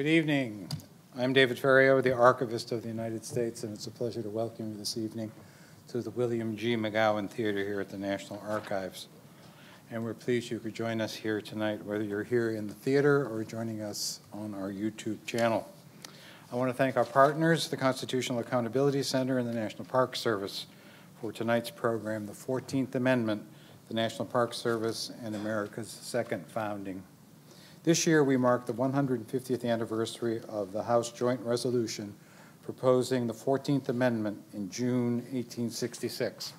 Good evening. I'm David Ferriero, the Archivist of the United States, and it's a pleasure to welcome you this evening to the William G. McGowan Theater here at the National Archives. And we're pleased you could join us here tonight, whether you're here in the theater or joining us on our YouTube channel. I want to thank our partners, the Constitutional Accountability Center and the National Park Service, for tonight's program, the 14th Amendment, the National Park Service, and America's second founding. This year, we mark the 150th anniversary of the House Joint Resolution proposing the 14th Amendment in June 1866.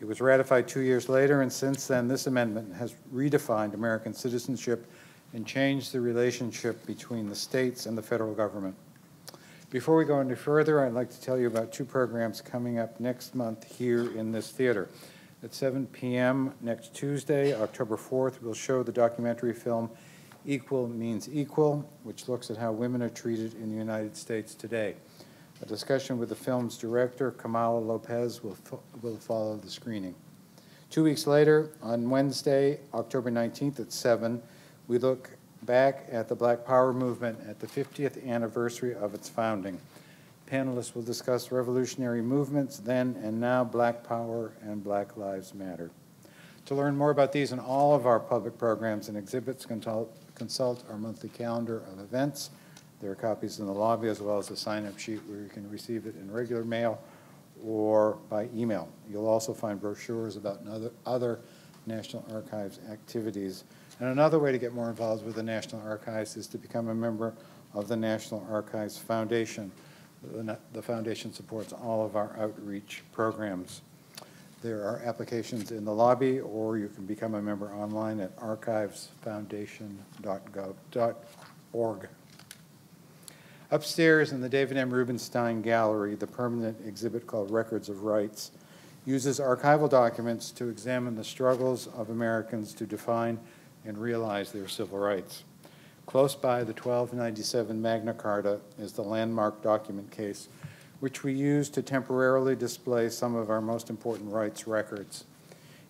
It was ratified two years later, and since then, this amendment has redefined American citizenship and changed the relationship between the states and the federal government. Before we go any further, I'd like to tell you about two programs coming up next month here in this theater. At 7 p.m. next Tuesday, October 4th, we'll show the documentary film Equal Means Equal, which looks at how women are treated in the United States today. A discussion with the film's director, Kamala Lopez, will, fo will follow the screening. Two weeks later, on Wednesday, October 19th at 7, we look back at the Black Power movement at the 50th anniversary of its founding. Panelists will discuss revolutionary movements then and now, Black Power and Black Lives Matter. To learn more about these and all of our public programs and exhibits, consult, consult our monthly calendar of events. There are copies in the lobby as well as a sign-up sheet where you can receive it in regular mail or by email. You'll also find brochures about other, other National Archives activities and another way to get more involved with the National Archives is to become a member of the National Archives Foundation. The, the foundation supports all of our outreach programs. There are applications in the lobby, or you can become a member online at archivesfoundation.org. Upstairs in the David M. Rubenstein Gallery, the permanent exhibit called Records of Rights uses archival documents to examine the struggles of Americans to define and realize their civil rights. Close by the 1297 Magna Carta is the landmark document case, which we use to temporarily display some of our most important rights records.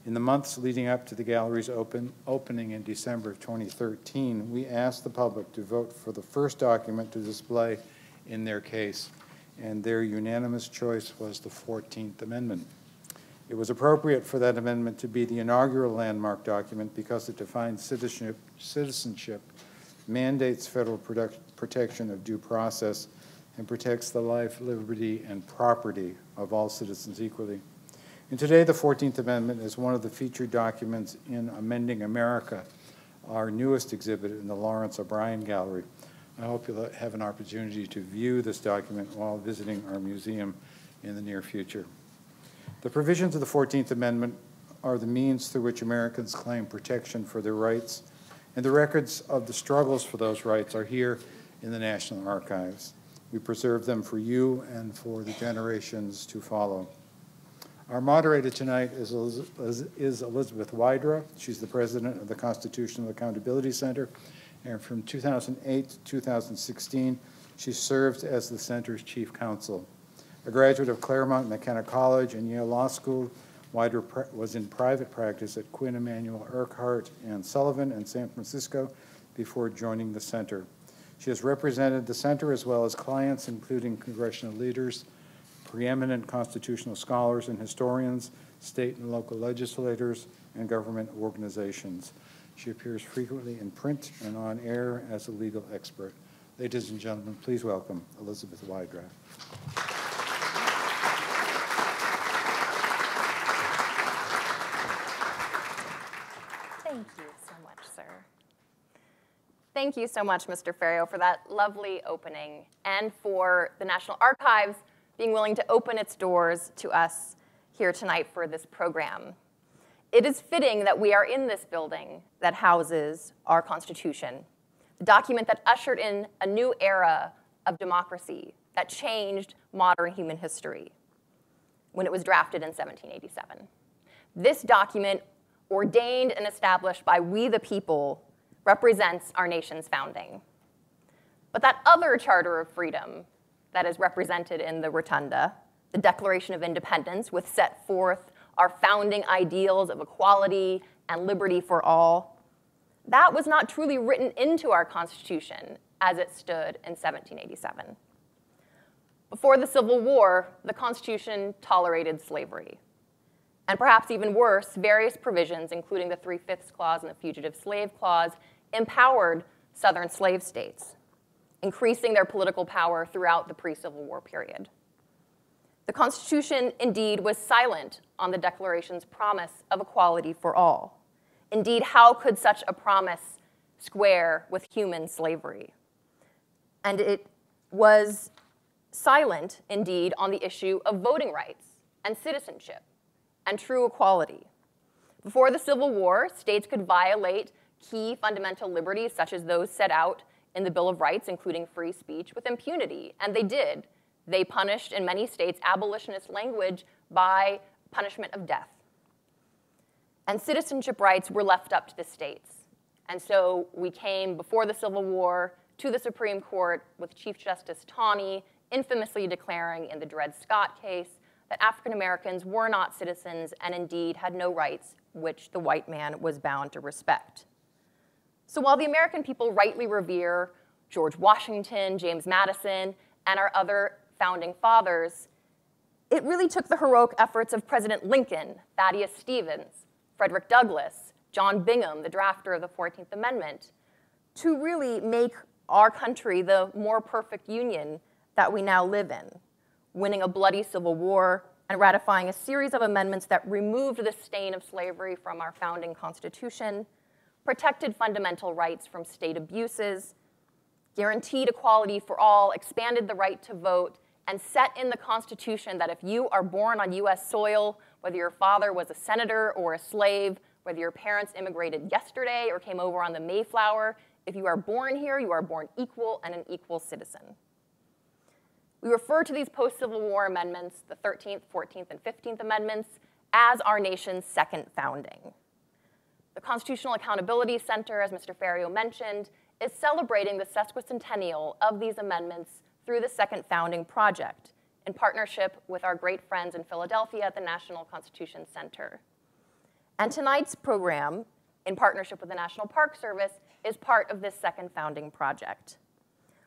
In the months leading up to the gallery's open, opening in December of 2013, we asked the public to vote for the first document to display in their case, and their unanimous choice was the 14th Amendment. It was appropriate for that amendment to be the inaugural landmark document because it defines citizenship, citizenship mandates federal protection of due process, and protects the life, liberty, and property of all citizens equally. And today, the 14th Amendment is one of the featured documents in Amending America, our newest exhibit in the Lawrence O'Brien Gallery. I hope you'll have an opportunity to view this document while visiting our museum in the near future. The provisions of the 14th Amendment are the means through which Americans claim protection for their rights, and the records of the struggles for those rights are here in the National Archives. We preserve them for you and for the generations to follow. Our moderator tonight is, is Elizabeth Wydra. She's the president of the Constitutional Accountability Center, and from 2008 to 2016, she served as the center's chief counsel. A graduate of Claremont McKenna College and Yale Law School, Wydra was in private practice at Quinn Emanuel Urquhart and Sullivan in San Francisco before joining the center. She has represented the center as well as clients, including congressional leaders, preeminent constitutional scholars and historians, state and local legislators, and government organizations. She appears frequently in print and on air as a legal expert. Ladies and gentlemen, please welcome Elizabeth Wydra. Thank you so much, Mr. Ferriero, for that lovely opening and for the National Archives being willing to open its doors to us here tonight for this program. It is fitting that we are in this building that houses our Constitution, the document that ushered in a new era of democracy that changed modern human history when it was drafted in 1787. This document, ordained and established by we the people, represents our nation's founding. But that other Charter of Freedom that is represented in the rotunda, the Declaration of Independence, with set forth our founding ideals of equality and liberty for all, that was not truly written into our Constitution as it stood in 1787. Before the Civil War, the Constitution tolerated slavery. And perhaps even worse, various provisions, including the Three Fifths Clause and the Fugitive Slave Clause, empowered Southern slave states, increasing their political power throughout the pre Civil War period. The Constitution, indeed, was silent on the Declaration's promise of equality for all. Indeed, how could such a promise square with human slavery? And it was silent, indeed, on the issue of voting rights and citizenship and true equality. Before the Civil War, states could violate key fundamental liberties, such as those set out in the Bill of Rights, including free speech, with impunity, and they did. They punished, in many states, abolitionist language by punishment of death. And citizenship rights were left up to the states. And so we came before the Civil War to the Supreme Court with Chief Justice Taney infamously declaring in the Dred Scott case that African Americans were not citizens and indeed had no rights which the white man was bound to respect. So while the American people rightly revere George Washington, James Madison, and our other founding fathers, it really took the heroic efforts of President Lincoln, Thaddeus Stevens, Frederick Douglass, John Bingham, the drafter of the 14th Amendment, to really make our country the more perfect union that we now live in, winning a bloody civil war and ratifying a series of amendments that removed the stain of slavery from our founding constitution, protected fundamental rights from state abuses, guaranteed equality for all, expanded the right to vote, and set in the Constitution that if you are born on US soil, whether your father was a senator or a slave, whether your parents immigrated yesterday or came over on the Mayflower, if you are born here, you are born equal and an equal citizen. We refer to these post Civil War amendments, the 13th, 14th, and 15th Amendments, as our nation's second founding. The Constitutional Accountability Center, as Mr. Ferriero mentioned, is celebrating the sesquicentennial of these amendments through the Second Founding Project in partnership with our great friends in Philadelphia at the National Constitution Center. And tonight's program, in partnership with the National Park Service, is part of this Second Founding Project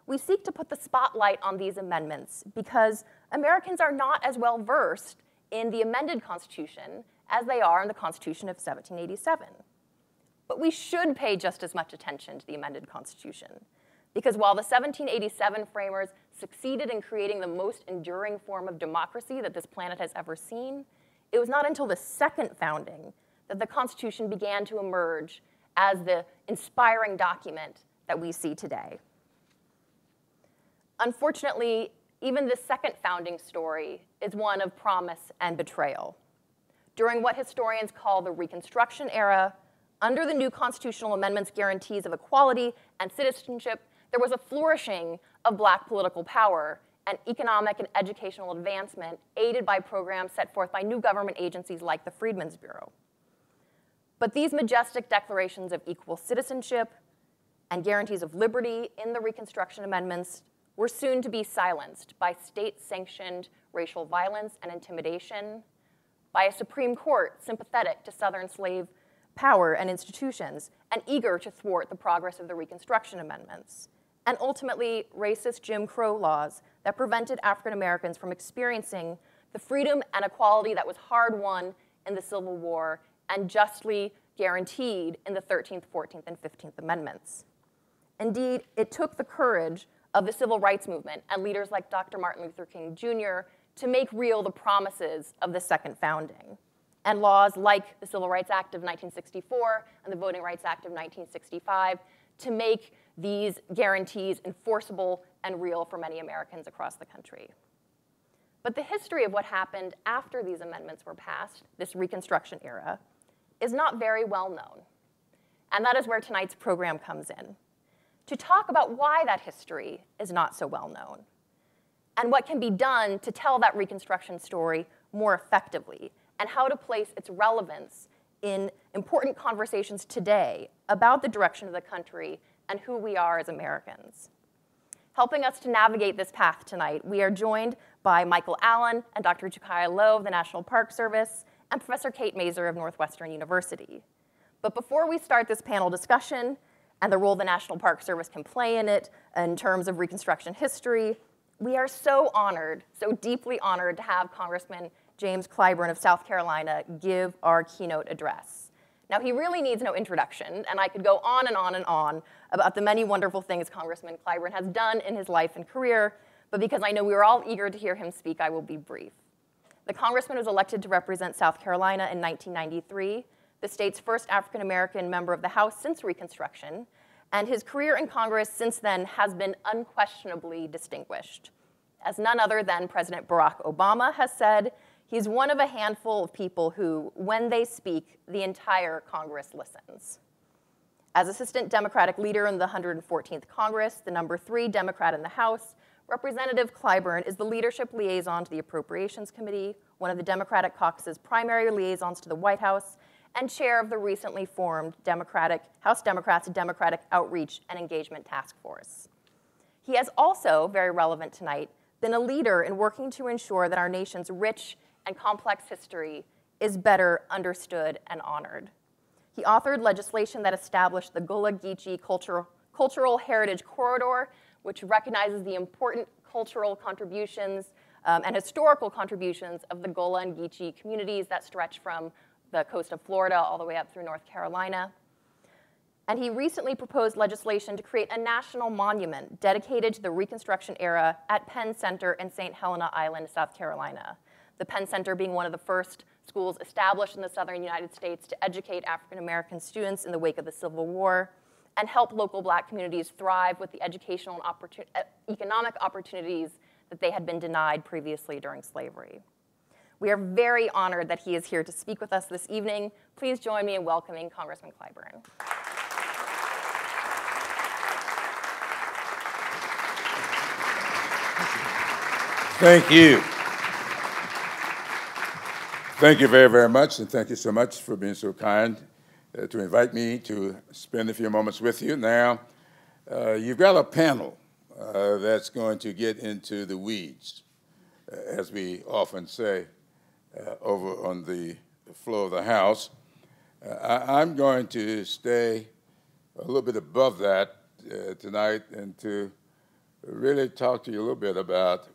we seek to put the spotlight on these amendments because Americans are not as well versed in the amended Constitution as they are in the Constitution of 1787. But we should pay just as much attention to the amended Constitution because while the 1787 framers succeeded in creating the most enduring form of democracy that this planet has ever seen, it was not until the second founding that the Constitution began to emerge as the inspiring document that we see today. Unfortunately, even the second founding story is one of promise and betrayal. During what historians call the Reconstruction era, under the new constitutional amendments' guarantees of equality and citizenship, there was a flourishing of black political power and economic and educational advancement aided by programs set forth by new government agencies like the Freedmen's Bureau. But these majestic declarations of equal citizenship and guarantees of liberty in the Reconstruction Amendments were soon to be silenced by state sanctioned racial violence and intimidation, by a Supreme Court sympathetic to Southern slave power and institutions and eager to thwart the progress of the Reconstruction Amendments, and ultimately racist Jim Crow laws that prevented African Americans from experiencing the freedom and equality that was hard won in the Civil War and justly guaranteed in the 13th, 14th, and 15th Amendments. Indeed, it took the courage of the civil rights movement and leaders like Dr. Martin Luther King Jr. to make real the promises of the second founding. And laws like the Civil Rights Act of 1964 and the Voting Rights Act of 1965 to make these guarantees enforceable and real for many Americans across the country. But the history of what happened after these amendments were passed, this Reconstruction era, is not very well known. And that is where tonight's program comes in to talk about why that history is not so well known and what can be done to tell that Reconstruction story more effectively and how to place its relevance in important conversations today about the direction of the country and who we are as Americans. Helping us to navigate this path tonight, we are joined by Michael Allen and Dr. Turkiya Lowe of the National Park Service and Professor Kate Masur of Northwestern University. But before we start this panel discussion, and the role the National Park Service can play in it in terms of Reconstruction history. We are so honored, so deeply honored to have Congressman James Clyburn of South Carolina give our keynote address. Now, he really needs no introduction, and I could go on and on and on about the many wonderful things Congressman Clyburn has done in his life and career, but because I know we were all eager to hear him speak, I will be brief. The congressman was elected to represent South Carolina in 1993, the state's first African American member of the House since Reconstruction, and his career in Congress since then has been unquestionably distinguished. As none other than President Barack Obama has said, he's one of a handful of people who, when they speak, the entire Congress listens. As Assistant Democratic Leader in the 114th Congress, the number three Democrat in the House, Representative Clyburn is the leadership liaison to the Appropriations Committee, one of the Democratic caucus's primary liaisons to the White House, and chair of the recently formed Democratic House Democrats Democratic Outreach and Engagement Task Force. He has also, very relevant tonight, been a leader in working to ensure that our nation's rich and complex history is better understood and honored. He authored legislation that established the Gullah Geechee Cultural, Cultural Heritage Corridor which recognizes the important cultural contributions um, and historical contributions of the Gullah and Geechee communities that stretch from the coast of Florida all the way up through North Carolina. And he recently proposed legislation to create a national monument dedicated to the Reconstruction era at Penn Center in St. Helena Island, South Carolina. The Penn Center being one of the first schools established in the southern United States to educate African American students in the wake of the Civil War and help local black communities thrive with the educational and opportun uh, economic opportunities that they had been denied previously during slavery. We are very honored that he is here to speak with us this evening. Please join me in welcoming Congressman Clyburn. Thank you. Thank you very, very much, and thank you so much for being so kind uh, to invite me to spend a few moments with you. Now, uh, you've got a panel uh, that's going to get into the weeds, uh, as we often say uh, over on the floor of the House. Uh, I, am going to stay a little bit above that tonight and to really talk to you a little bit about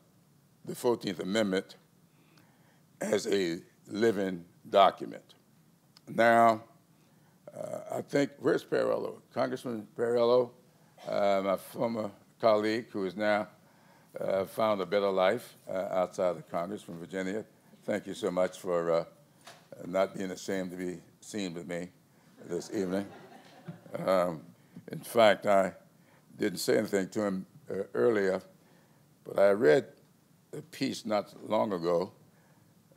the 14th Amendment as a living document. Now, uh, I think, where's Perriello? Congressman Perriello, uh, my former colleague who has now uh, found a better life uh, outside of Congress from Virginia. Thank you so much for uh, not being ashamed to be seen with me this evening. Um, in fact, I didn't say anything to him uh, earlier, but I read a piece not long ago.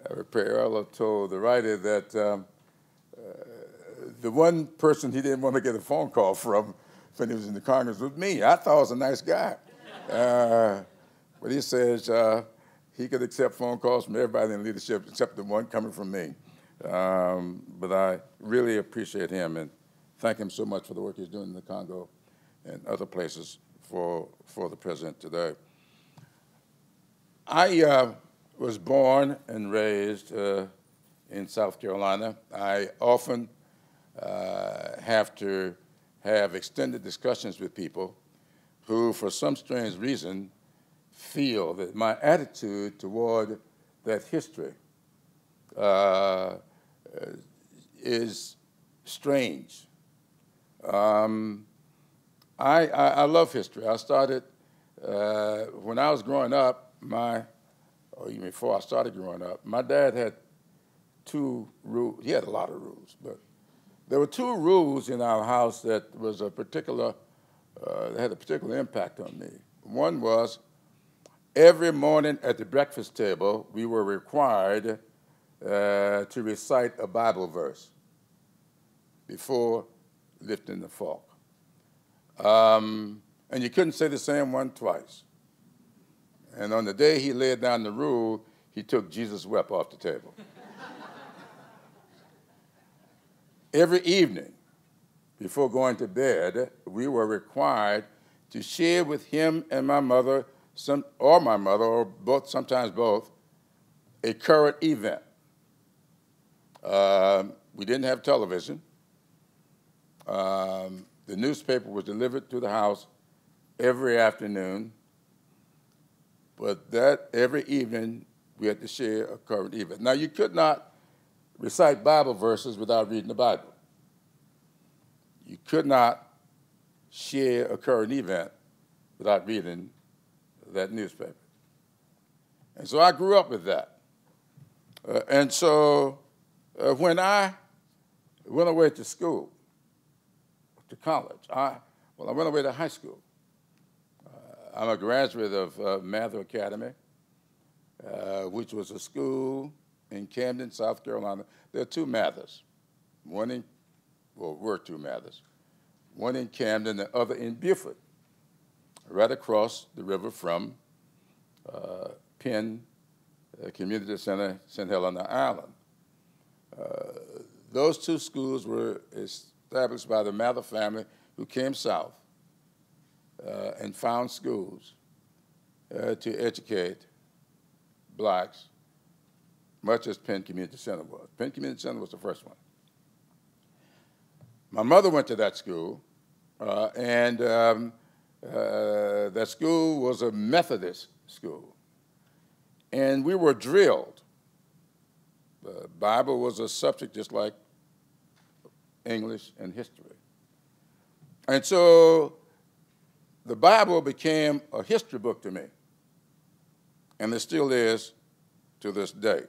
Uh, Perriello told the writer that um, the one person he didn't want to get a phone call from when he was in the Congress was me. I thought I was a nice guy. Uh, but he says uh, he could accept phone calls from everybody in leadership except the one coming from me. Um, but I really appreciate him and thank him so much for the work he's doing in the Congo and other places for, for the president today. I uh, was born and raised uh, in South Carolina. I often uh, have to have extended discussions with people who, for some strange reason, feel that my attitude toward that history uh, is strange. Um, I, I, I, love history. I started, uh, when I was growing up, my, or even before I started growing up, my dad had two rules. He had a lot of rules, but there were two rules in our house that was a particular, uh, had a particular impact on me. One was every morning at the breakfast table, we were required uh, to recite a Bible verse before lifting the fork. Um, and you couldn't say the same one twice. And on the day he laid down the rule, he took Jesus wept off the table. Every evening before going to bed, we were required to share with him and my mother, some, or my mother, or both, sometimes both, a current event. Um, we didn't have television. Um, the newspaper was delivered to the house every afternoon, but that every evening we had to share a current event. Now, you could not recite Bible verses without reading the Bible. You could not share a current event without reading that newspaper. And so I grew up with that. Uh, and so uh, when I went away to school, to college, I, well, I went away to high school. I'm a graduate of uh, Mather Academy, uh, which was a school in Camden, South Carolina. There are two Mathers, one in, well, were two Mathers, one in Camden, the other in Beaufort, right across the river from uh, Penn uh, Community Center, St. Helena Island. Uh, those two schools were established by the Mather family who came south uh, and found schools uh, to educate blacks, much as Penn Community Center was. Penn Community Center was the first one. My mother went to that school, uh, and um, uh, that school was a Methodist school. And we were drilled. The Bible was a subject just like English and history. And so the Bible became a history book to me, and it still is to this day.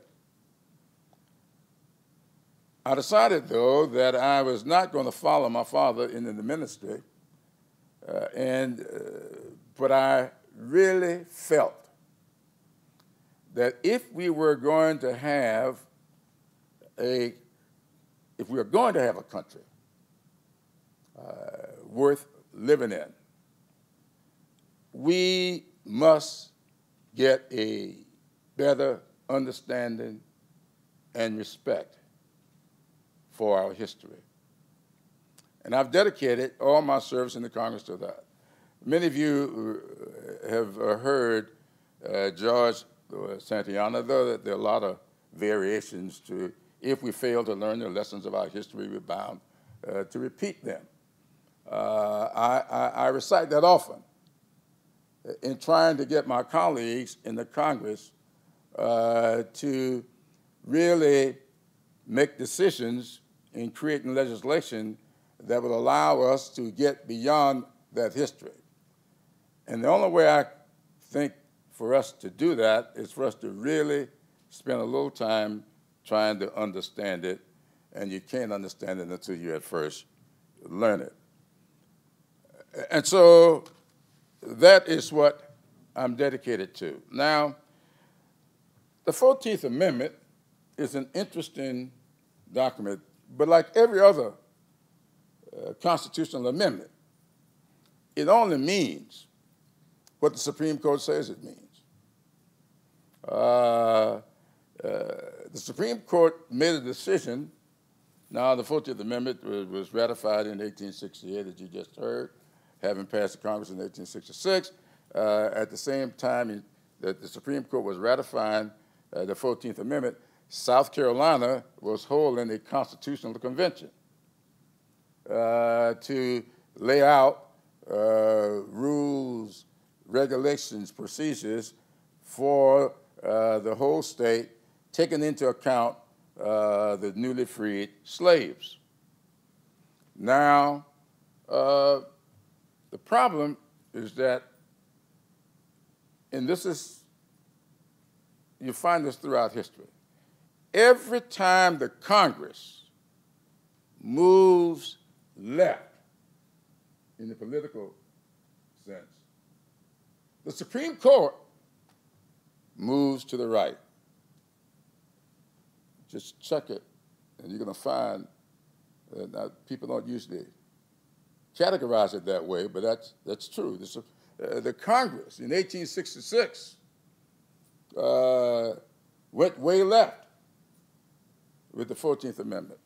I decided, though, that I was not going to follow my father into the ministry, uh, and uh, but I really felt that if we were going to have a, if we are going to have a country uh, worth living in, we must get a better understanding and respect for our history. And I've dedicated all my service in the Congress to that. Many of you uh, have uh, heard uh, George Santayana, though that there are a lot of variations to if we fail to learn the lessons of our history, we're bound uh, to repeat them. Uh, I, I, I recite that often in trying to get my colleagues in the Congress uh, to really make decisions in creating legislation that would allow us to get beyond that history. And the only way I think for us to do that is for us to really spend a little time trying to understand it, and you can't understand it until you at first learn it. And so that is what I'm dedicated to. Now, the 14th Amendment is an interesting document, but like every other uh, constitutional amendment, it only means what the Supreme Court says it means. Uh, uh, the Supreme Court made a decision. Now, the 14th Amendment was, was, ratified in 1868, as you just heard, having passed the Congress in 1866. Uh, at the same time that the Supreme Court was ratifying uh, the 14th Amendment, South Carolina was holding a constitutional convention uh, to lay out uh, rules, regulations, procedures for uh, the whole state, taking into account uh, the newly freed slaves. Now, uh, the problem is that, and this is, you find this throughout history, every time the Congress moves left in the political sense, the Supreme Court moves to the right. Just check it, and you're going to find that people don't usually categorize it that way, but that's, that's true. This, uh, the Congress in 1866 uh, went way left with the 14th Amendment.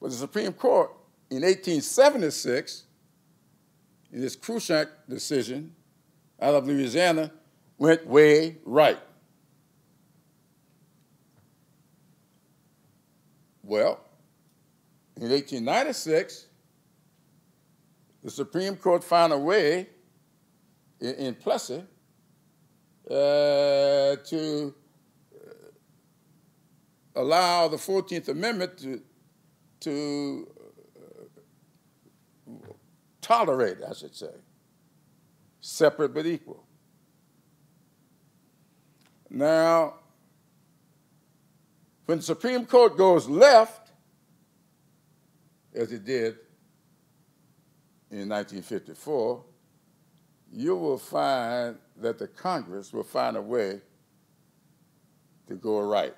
But the Supreme Court in 1876, in this Cruikshank decision out of Louisiana, went way right. Well, in 1896, the Supreme Court found a way in, in Plessy uh, to allow the 14th Amendment to, to uh, tolerate, I should say, separate but equal. Now, when the Supreme Court goes left, as it did in 1954, you will find that the Congress will find a way to go right.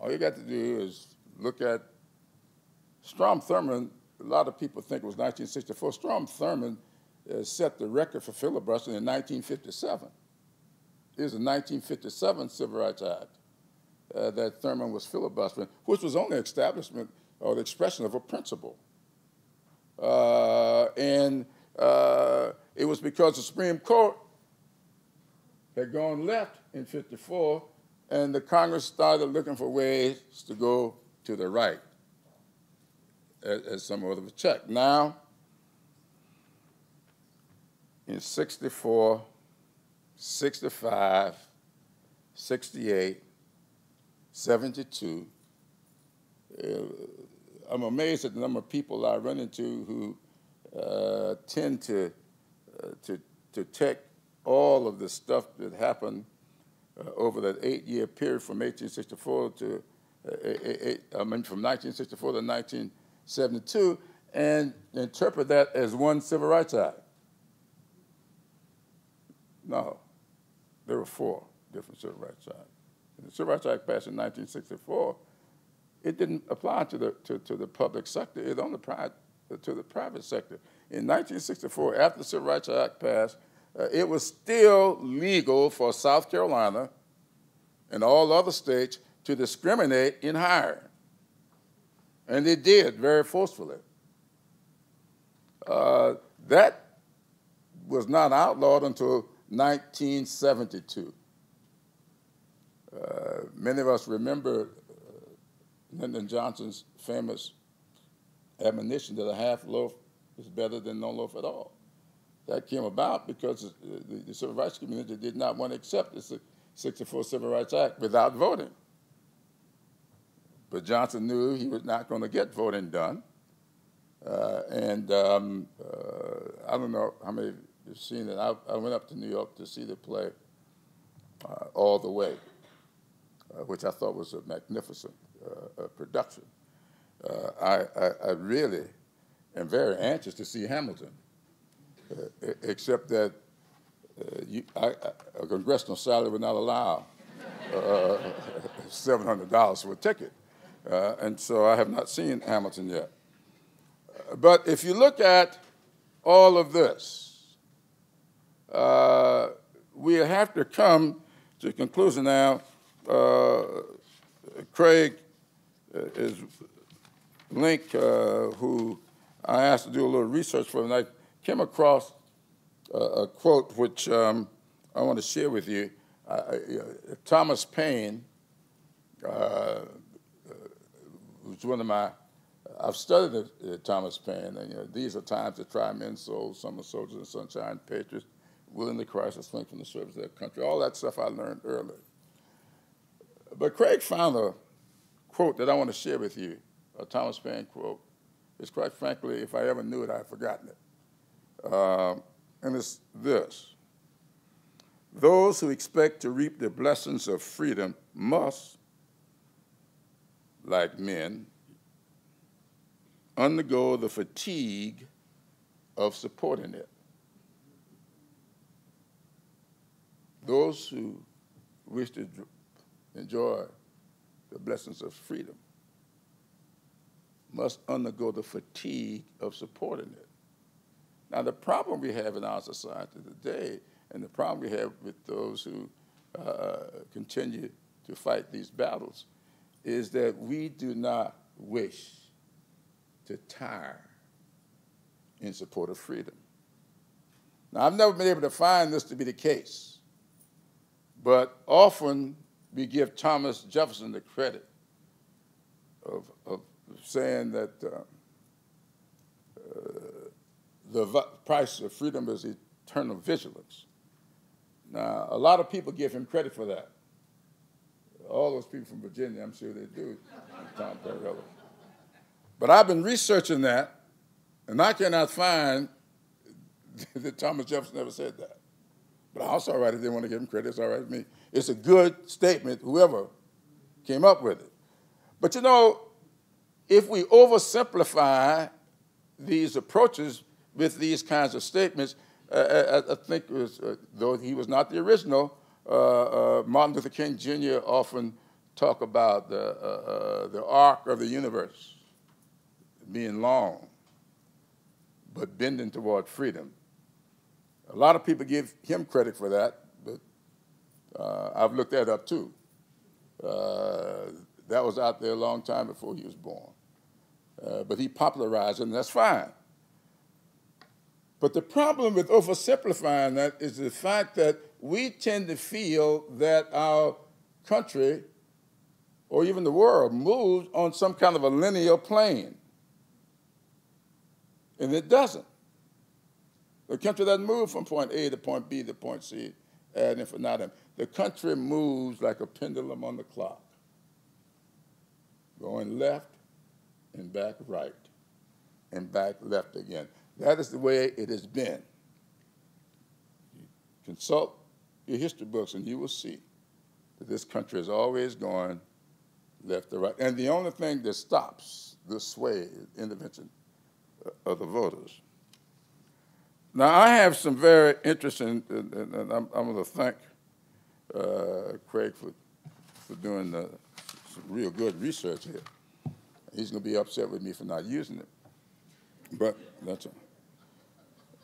All you got to do is look at Strom Thurmond. A lot of people think it was 1964. Strom Thurmond uh, set the record for filibustering in 1957. It was a 1957 Civil Rights Act uh, that Thurmond was filibustering, which was only establishment or the expression of a principle. Uh, and uh, it was because the Supreme Court had gone left in 54, and the Congress started looking for ways to go to the right as, as somewhat of a check. Now, in 64, 65, 68, 72, uh, I'm amazed at the number of people I run into who uh, tend to, uh, to, to take all of the stuff that happened uh, over that eight-year period from 1864 to, uh, eight, I mean, from 1964 to 1972 and interpret that as one Civil Rights Act. No, there were four different Civil Rights Acts. the Civil Rights Act passed in 1964 it didn't apply to the, to, to the public sector. It only applied to the private sector. In 1964, after the Civil Rights Act passed, uh, it was still legal for South Carolina and all other states to discriminate in hiring. And they did very forcefully. Uh, that was not outlawed until 1972. Uh, many of us remember Lyndon Johnson's famous admonition that a half loaf is better than no loaf at all. That came about because the, the civil rights community did not want to accept the 64 Civil Rights Act without voting. But Johnson knew he was not going to get voting done. Uh, and um, uh, I don't know how many of you have seen it. I, I, went up to New York to see the play uh, All the Way, uh, which I thought was a magnificent Uh, uh, production. Uh, I, I, I, really am very anxious to see Hamilton, uh, except that you, I, a congressional salary would not allow $700 for a ticket. and so I have not seen Hamilton yet. But if you look at all of this, uh, we have to come to a conclusion now. Uh, Craig is Link, uh, who I asked to do a little research for, and I came across a, a quote which um, I want to share with you. Uh, Thomas Paine uh, was one of my, I've studied uh, Thomas Paine, and you know, these are times to try men's souls, summer soldiers and sunshine patriots, willing to Christ and from the service of their country. All that stuff I learned early. But Craig found a quote that I want to share with you, a Thomas Paine quote. It's quite frankly, if I ever knew it, I've forgotten it. Um, and it's this Those who expect to reap the blessings of freedom must, like men, undergo the fatigue of supporting it. Those who wish to enjoy the blessings of freedom, must undergo the fatigue of supporting it. Now, the problem we have in our society today, and the problem we have with those who uh, continue to fight these battles, is that we do not wish to tire in support of freedom. Now, I've never been able to find this to be the case, but often we give Thomas Jefferson the credit of, of saying that uh, the price of freedom is eternal vigilance. Now, a lot of people give him credit for that. All those people from Virginia, I'm sure they do, Tom Perriello. But I've been researching that, and I cannot find that Thomas Jefferson ever said that. But I also all right if they want to give him credit, it's all right with me. It's a good statement, whoever came up with it. But you know, if we oversimplify these approaches with these kinds of statements, uh, I, I, think was, uh, though he was not the original, uh, uh Martin Luther King Jr. often talk about the, uh, uh, the arc of the universe being long, but bending toward freedom. A lot of people give him credit for that, but I've looked that up too. Uh, that was out there a long time before he was born. Uh, but he popularized it, and that's fine. But the problem with oversimplifying that is the fact that we tend to feel that our country or even the world moves on some kind of a linear plane. And it doesn't. The country doesn't move from point A to point B to point C ad infinitum. The country moves like a pendulum on the clock, going left and back right and back left again. That is the way it has been. Consult your history books and you will see that this country is always going left to right. And the only thing that stops this sway is intervention of the voters. Now, I have some very interesting, and, I'm, I'm going to thank uh, Craig for, for doing the, some real good research here. He's going to be upset with me for not using it, but that's all.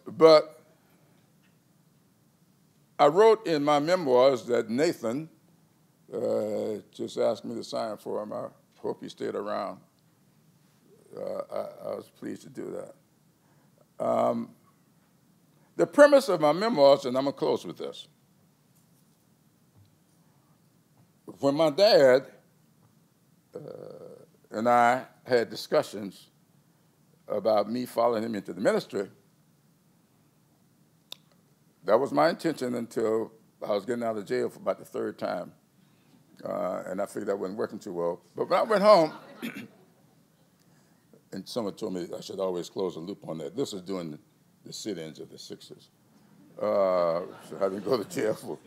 But I wrote in my memoirs that Nathan uh, just asked me to sign for him. I hope he stayed around. Uh, I, I, was pleased to do that. Um, the premise of my memoirs, and I'm going to close with this. When my dad uh, and I had discussions about me following him into the ministry, that was my intention until I was getting out of jail for about the third time. Uh, and I figured that wasn't working too well. But when I went home, and someone told me I should always close a loop on that. This was during the, the sit-ins of the Sixers. Uh, so I didn't go to jail for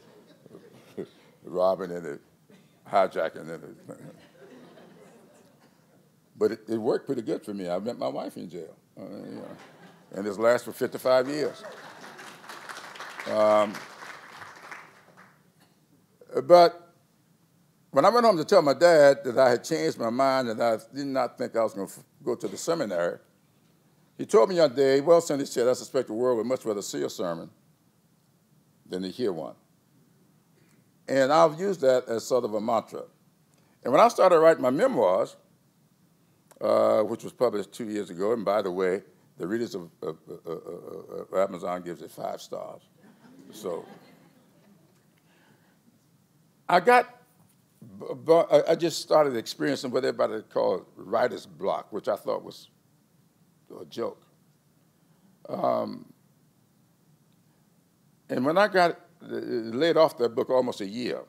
robbing and hijacking. And but it, it, worked pretty good for me. I met my wife in jail. Uh, and this lasted for 55 years. Um, but when I went home to tell my dad that I had changed my mind and I did not think I was going to go to the seminary, he told me one day, well, son, he said, I suspect the world would much rather see a sermon than to hear one. And I've used that as sort of a mantra. And when I started writing my memoirs, uh, which was published two years ago, and by the way, the readers of, of, of, of Amazon gives it five stars. So I got, I just started experiencing what everybody called writer's block, which I thought was a joke. Um, and when I got laid off that book almost a year,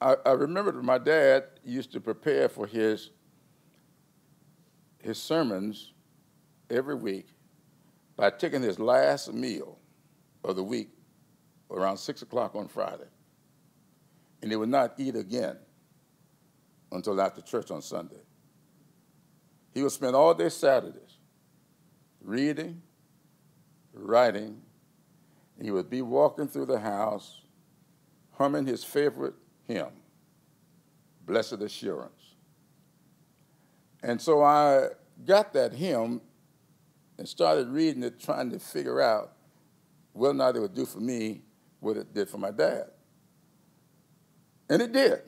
I, I remembered my dad used to prepare for his his sermons every week by taking his last meal of the week around 6 o'clock on Friday. And he would not eat again until after church on Sunday. He would spend all day Saturdays reading, writing, he would be walking through the house humming his favorite hymn, Blessed Assurance. And so I got that hymn and started reading it, trying to figure out whether or not it would do for me what it did for my dad. And it did.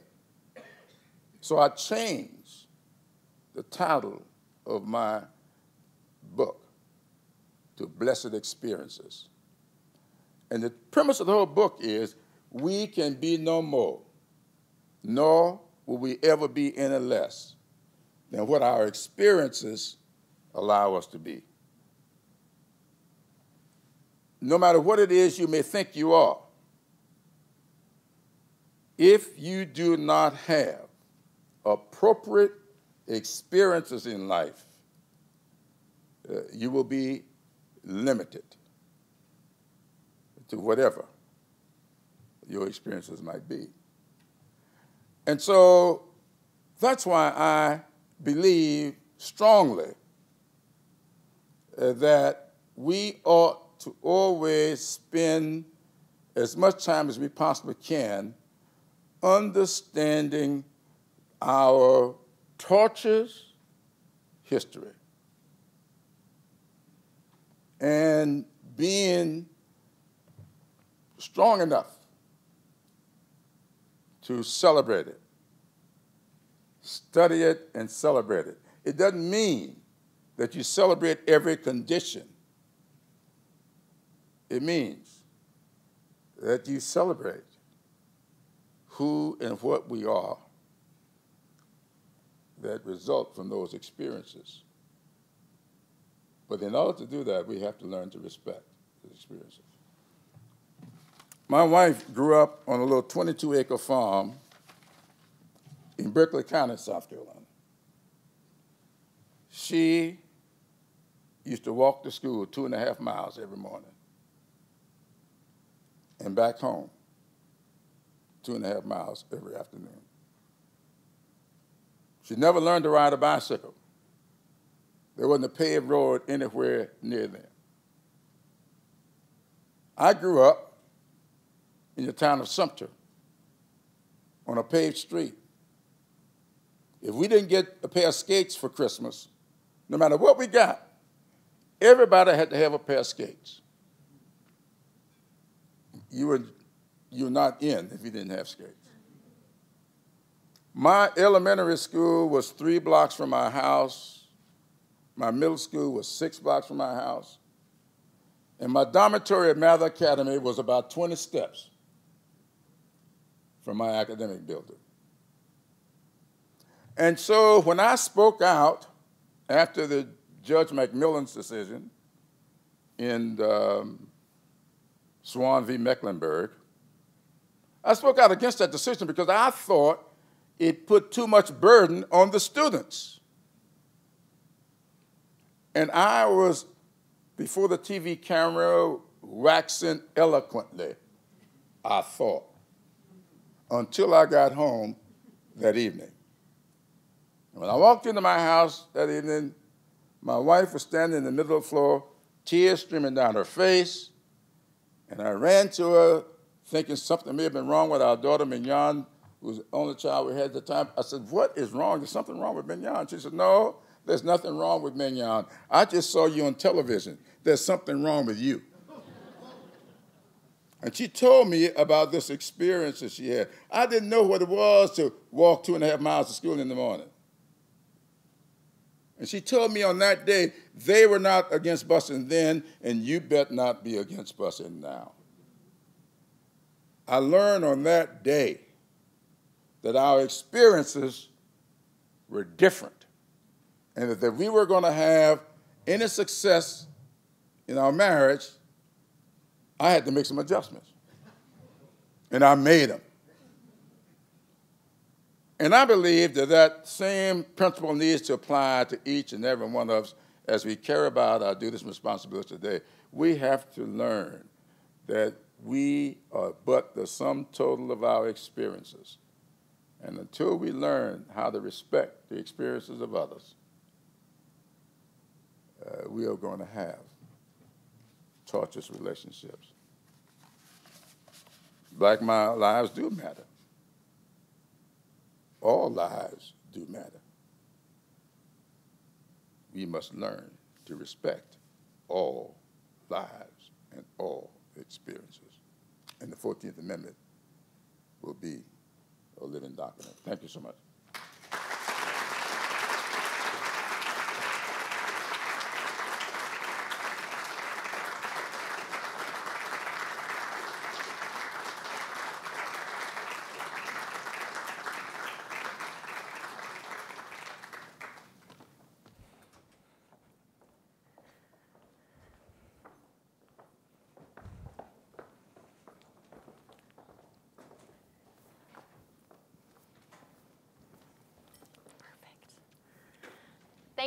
So I changed the title of my book to Blessed Experiences. And the premise of the whole book is we can be no more, nor will we ever be any less than what our experiences allow us to be. no matter what it is you may think you are, if you do not have appropriate experiences in life, uh, you will be limited to whatever your experiences might be. And so that's why I believe strongly uh, that we ought to always spend as much time as we possibly can understanding our torturous history and being strong enough to celebrate it, study it, and celebrate it. It doesn't mean that you celebrate every condition. It means that you celebrate who and what we are that result from those experiences. But in order to do that, we have to learn to respect the experiences. My wife grew up on a little 22 acre farm in Berkeley County, South Carolina. She used to walk to school two and a half miles every morning and back home two and a half miles every afternoon. She never learned to ride a bicycle. There wasn't a paved road anywhere near there. I grew up in the town of Sumter on a paved street. If we didn't get a pair of skates for Christmas, no matter what we got, everybody had to have a pair of skates. You were, you were not in if you didn't have skates. My elementary school was three blocks from my house. My middle school was six blocks from my house. And my dormitory at Mather Academy was about 20 steps from my academic building. And so when I spoke out after the Judge McMillan's decision in um, Swann v. Mecklenburg, I spoke out against that decision because I thought it put too much burden on the students. And I was, before the TV camera, waxing eloquently, I thought until I got home that evening. when I walked into my house that evening, my wife was standing in the middle of the floor, tears streaming down her face, and I ran to her thinking something may have been wrong with our daughter Mignon, who was the only child we had at the time. I said, What is wrong? There's something wrong with Mignon. She said, No, there's nothing wrong with Mignon. I just saw you on television. There's something wrong with you. And she told me about this experience that she had. I didn't know what it was to walk two and a half miles to school in the morning. And she told me on that day, they were not against busing then, and you bet not be against busing now. I learned on that day that our experiences were different, and that if we were going to have any success in our marriage, I had to make some adjustments. And I made them. And I believe that that same principle needs to apply to each and every one of us as we care about our duties and responsibilities today. We have to learn that we are but the sum total of our experiences. And until we learn how to respect the experiences of others, uh, we are going to have torturous relationships. Black lives do matter. All lives do matter. We must learn to respect all lives and all experiences. And the 14th Amendment will be a living document. Thank you so much.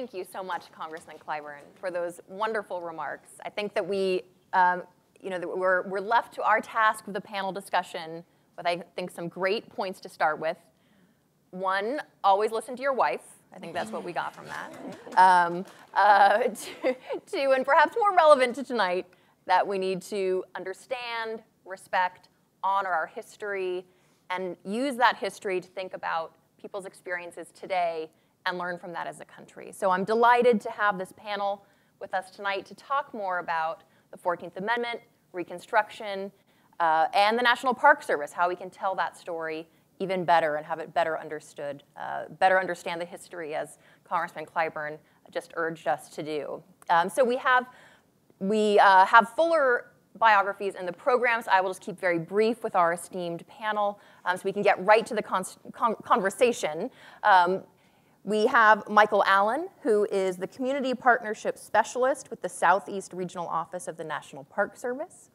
Thank you so much, Congressman Clyburn, for those wonderful remarks. I think that we, um, you know, that we're, we're left to our task with the panel discussion with, I think, some great points to start with. One, always listen to your wife. I think that's what we got from that. Um, uh, to, to, and perhaps more relevant to tonight, that we need to understand, respect, honor our history, and use that history to think about people's experiences today and learn from that as a country. So I'm delighted to have this panel with us tonight to talk more about the 14th Amendment, Reconstruction, uh, and the National Park Service, how we can tell that story even better and have it better understood, uh, better understand the history as Congressman Clyburn just urged us to do. Um, so we have, we uh, have fuller biographies in the programs. I will just keep very brief with our esteemed panel um, so we can get right to the con con conversation. Um, we have Michael Allen, who is the Community Partnership Specialist with the Southeast Regional Office of the National Park Service.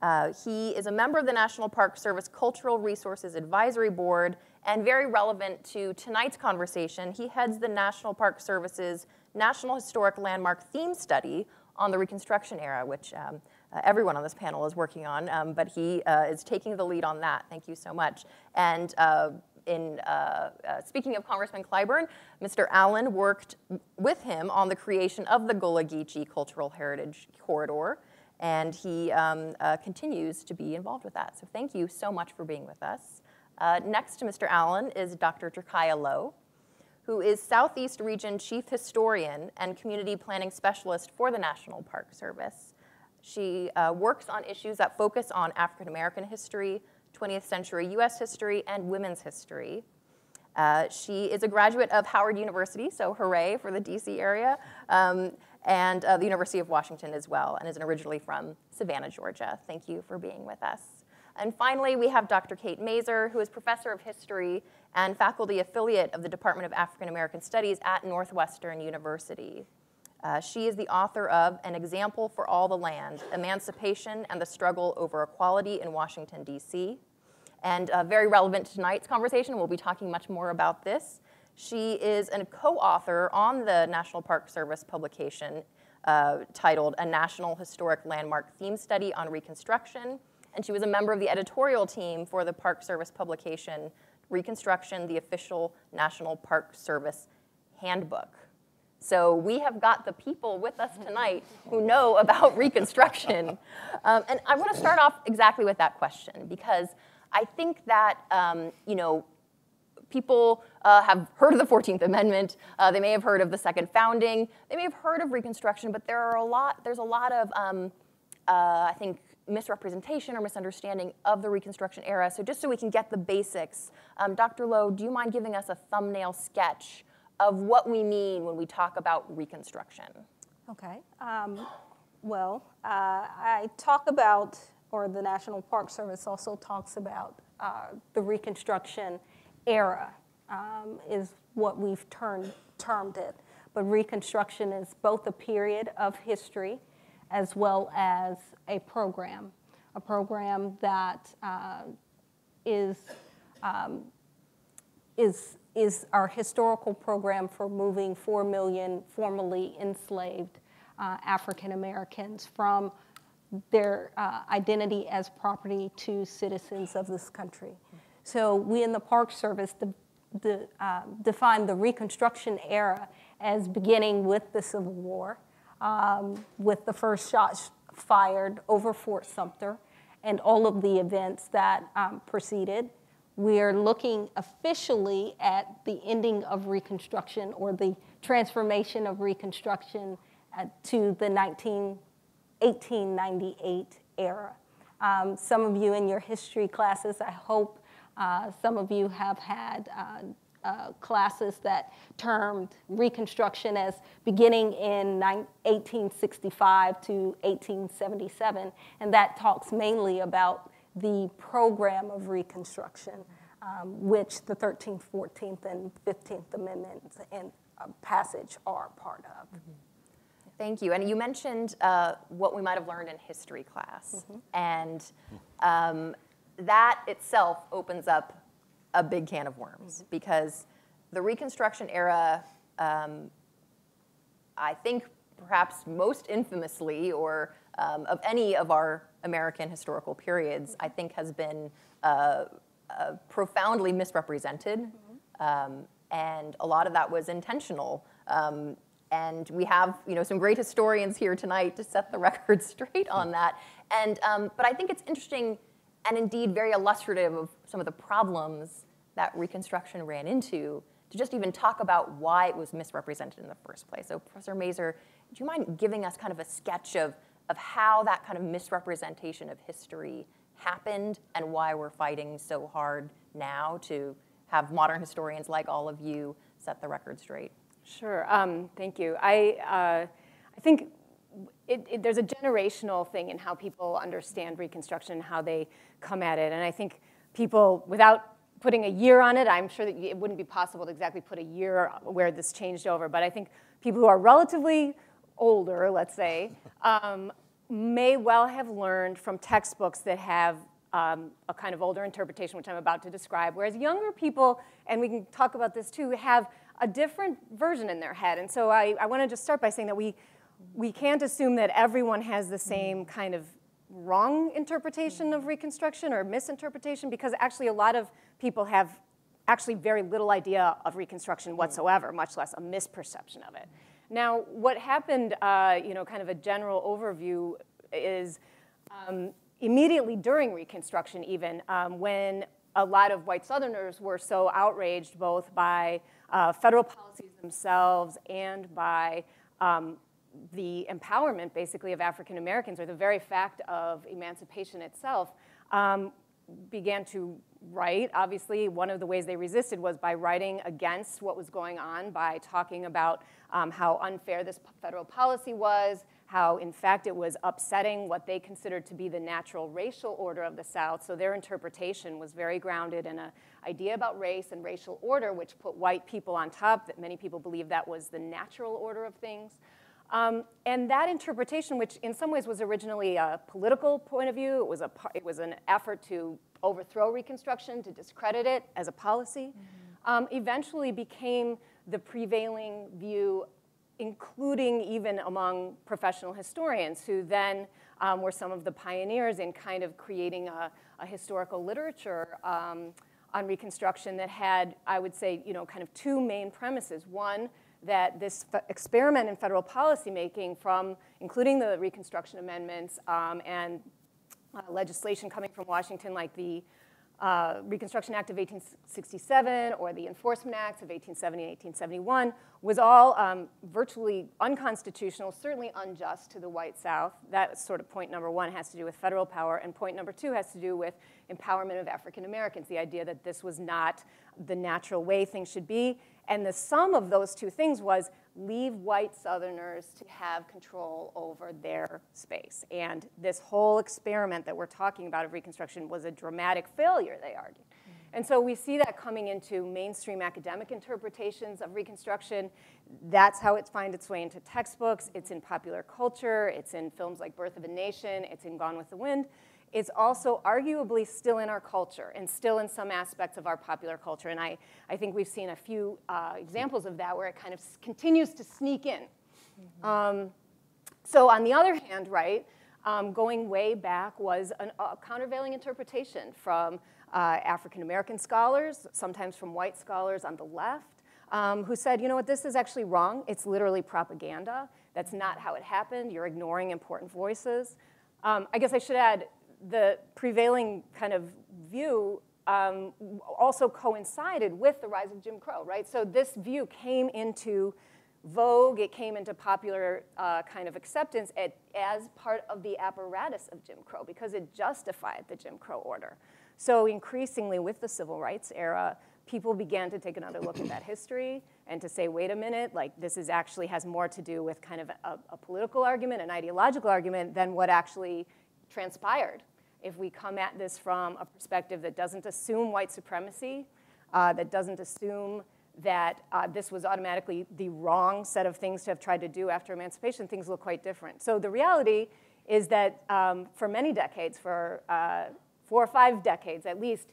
Uh, he is a member of the National Park Service Cultural Resources Advisory Board, and very relevant to tonight's conversation, he heads the National Park Service's National Historic Landmark Theme Study on the Reconstruction era, which um, uh, everyone on this panel is working on, um, but he uh, is taking the lead on that. Thank you so much. And uh, in uh, uh, speaking of Congressman Clyburn, Mr. Allen worked with him on the creation of the Gullah Geechee Cultural Heritage Corridor, and he um, uh, continues to be involved with that. So thank you so much for being with us. Uh, next to Mr. Allen is Dr. Turkiya Lowe, who is Southeast Region Chief Historian and Community Planning Specialist for the National Park Service. She uh, works on issues that focus on African American history, 20th century US history, and women's history. Uh, she is a graduate of Howard University, so hooray for the DC area, um, and uh, the University of Washington as well, and is originally from Savannah, Georgia. Thank you for being with us. And finally, we have Dr. Kate Masur, who is professor of history and faculty affiliate of the Department of African American Studies at Northwestern University. Uh, she is the author of An Example for All the Land, Emancipation and the Struggle Over Equality in Washington, D.C. And uh, very relevant to tonight's conversation, we'll be talking much more about this. She is a co-author on the National Park Service publication uh, titled A National Historic Landmark Theme Study on Reconstruction. And she was a member of the editorial team for the Park Service publication, Reconstruction, the official National Park Service handbook. So we have got the people with us tonight who know about Reconstruction. Um, and I want to start off exactly with that question because I think that, um, you know, people uh, have heard of the 14th Amendment. Uh, they may have heard of the Second Founding. They may have heard of Reconstruction, but there are a lot, there's a lot of, um, uh, I think, misrepresentation or misunderstanding of the Reconstruction era. So just so we can get the basics, um, Dr. Lowe, do you mind giving us a thumbnail sketch of what we mean when we talk about Reconstruction? Okay. Um, well, uh, I talk about, or the National Park Service also talks about uh, the Reconstruction era um, is what we've termed, termed it. But Reconstruction is both a period of history as well as a program, a program that uh, is um, is, is our historical program for moving 4 million formerly enslaved uh, African Americans from their uh, identity as property to citizens of this country. So we in the Park Service de, de, uh, define the Reconstruction era as beginning with the Civil War, um, with the first shots fired over Fort Sumter and all of the events that um, preceded. We are looking officially at the ending of Reconstruction or the transformation of Reconstruction uh, to the 19, 1898 era. Um, some of you in your history classes, I hope uh, some of you have had uh, uh, classes that termed Reconstruction as beginning in 1865 to 1877, and that talks mainly about the program of Reconstruction, um, which the 13th, 14th, and 15th Amendments and uh, passage are part of. Mm-hmm. Thank you. And you mentioned uh, what we might have learned in history class. Mm-hmm. And um, that itself opens up a big can of worms mm-hmm. because the Reconstruction era um, I think perhaps most infamously, or um, of any of our American historical periods, I think has been uh, uh, profoundly misrepresented. Um, and a lot of that was intentional. Um, and we have you know, some great historians here tonight to set the record straight on that. And, um, but I think it's interesting and indeed very illustrative of some of the problems that Reconstruction ran into to just even talk about why it was misrepresented in the first place. So Professor Masur, do you mind giving us kind of a sketch of, of how that kind of misrepresentation of history happened and why we're fighting so hard now to have modern historians like all of you set the record straight? Sure, um, thank you. I, uh, I think it, it, there's a generational thing in how people understand Reconstruction, and how they come at it. And I think people, without putting a year on it, I'm sure that it wouldn't be possible to exactly put a year where this changed over. But I think people who are relatively older, let's say, um, may well have learned from textbooks that have um, a kind of older interpretation, which I'm about to describe, whereas younger people, and we can talk about this too, have a different version in their head. And so I, I want to just start by saying that we, we can't assume that everyone has the same kind of wrong interpretation of Reconstruction or misinterpretation, because actually a lot of people have actually very little idea of Reconstruction whatsoever, much less a misperception of it. Now, what happened, uh, you know, kind of a general overview is um, immediately during Reconstruction, even um, when a lot of white Southerners were so outraged both by uh, federal policies themselves and by um, the empowerment, basically, of African Americans, or the very fact of emancipation itself, um, began to write. Obviously, one of the ways they resisted was by writing against what was going on, by talking about um, how unfair this federal policy was, how, in fact, it was upsetting what they considered to be the natural racial order of the South. So their interpretation was very grounded in an idea about race and racial order, which put white people on top, that many people believed that was the natural order of things. Um, and that interpretation, which in some ways was originally a political point of view, it was, a, it was an effort to overthrow Reconstruction, to discredit it as a policy, mm-hmm. um, eventually became the prevailing view including even among professional historians who then um, were some of the pioneers in kind of creating a, a historical literature um, on Reconstruction that had, I would say, you know, kind of two main premises. One, that this experiment in federal policymaking from, including the Reconstruction Amendments um, and uh, legislation coming from Washington like the uh, Reconstruction Act of 1867 or the Enforcement Acts of 1870 and 1871 was all um, virtually unconstitutional, certainly unjust to the white South. That sort of point number one has to do with federal power, and point number two has to do with empowerment of African Americans, the idea that this was not the natural way things should be. And the sum of those two things was leave white Southerners to have control over their space. And this whole experiment that we're talking about of Reconstruction was a dramatic failure, they argued. And so we see that coming into mainstream academic interpretations of Reconstruction. That's how it's finds its way into textbooks. It's in popular culture. It's in films like Birth of a Nation. It's in Gone with the Wind is also arguably still in our culture and still in some aspects of our popular culture. And I, I think we've seen a few uh, examples of that where it kind of continues to sneak in. Mm-hmm. Um, so on the other hand, right, um, going way back was an, a countervailing interpretation from uh, African American scholars, sometimes from white scholars on the left, um, who said, you know what, this is actually wrong. It's literally propaganda. That's not how it happened. You're ignoring important voices. Um, I guess I should add, the prevailing kind of view um, also coincided with the rise of Jim Crow, right? So this view came into vogue, it came into popular uh, kind of acceptance at, as part of the apparatus of Jim Crow because it justified the Jim Crow order. So increasingly with the civil rights era, people began to take another look at that history and to say, wait a minute, like this is actually has more to do with kind of a, a political argument, an ideological argument than what actually transpired. If we come at this from a perspective that doesn't assume white supremacy, uh, that doesn't assume that uh, this was automatically the wrong set of things to have tried to do after emancipation, things look quite different. So the reality is that um, for many decades, for uh, four or five decades at least,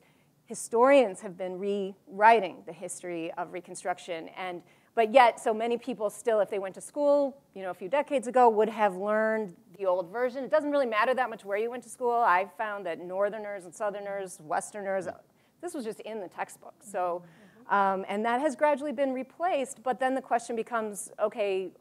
historians have been rewriting the history of Reconstruction. And but yet, so many people still, if they went to school, you know, a few decades ago, would have learned the old version. It doesn't really matter that much where you went to school. I found that Northerners and Southerners, Westerners, this was just in the textbook. So, um, and that has gradually been replaced. But then the question becomes, okay,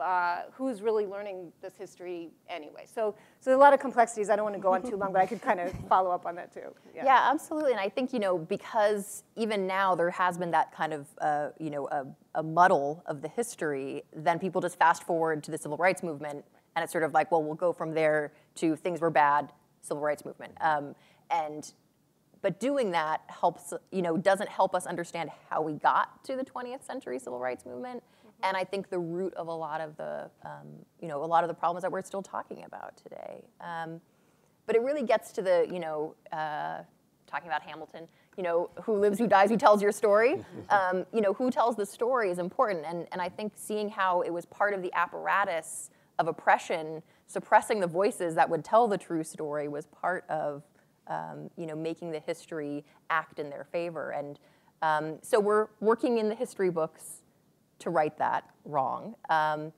uh, who's really learning this history anyway. So, so a lot of complexities. I don't want to go on too long, but I could kind of follow up on that too. Yeah. yeah. absolutely. And I think you know because even now there has been that kind of uh, you know a, a, muddle of the history. Then people just fast forward to the civil rights movement, and it's sort of like, well, we'll go from there to things were bad, civil rights movement, um, and but doing that helps you know doesn't help us understand how we got to the 20th century civil rights movement and I think the root of a lot of the, um, you know, a lot of the problems that we're still talking about today. Um, but it really gets to the, you know, uh, talking about Hamilton, you know, who lives, who dies, who tells your story. Um, you know, who tells the story is important. And, and I think seeing how it was part of the apparatus of oppression, suppressing the voices that would tell the true story was part of, um, you know, making the history act in their favor. And um, so we're working in the history books to right that wrong. Um,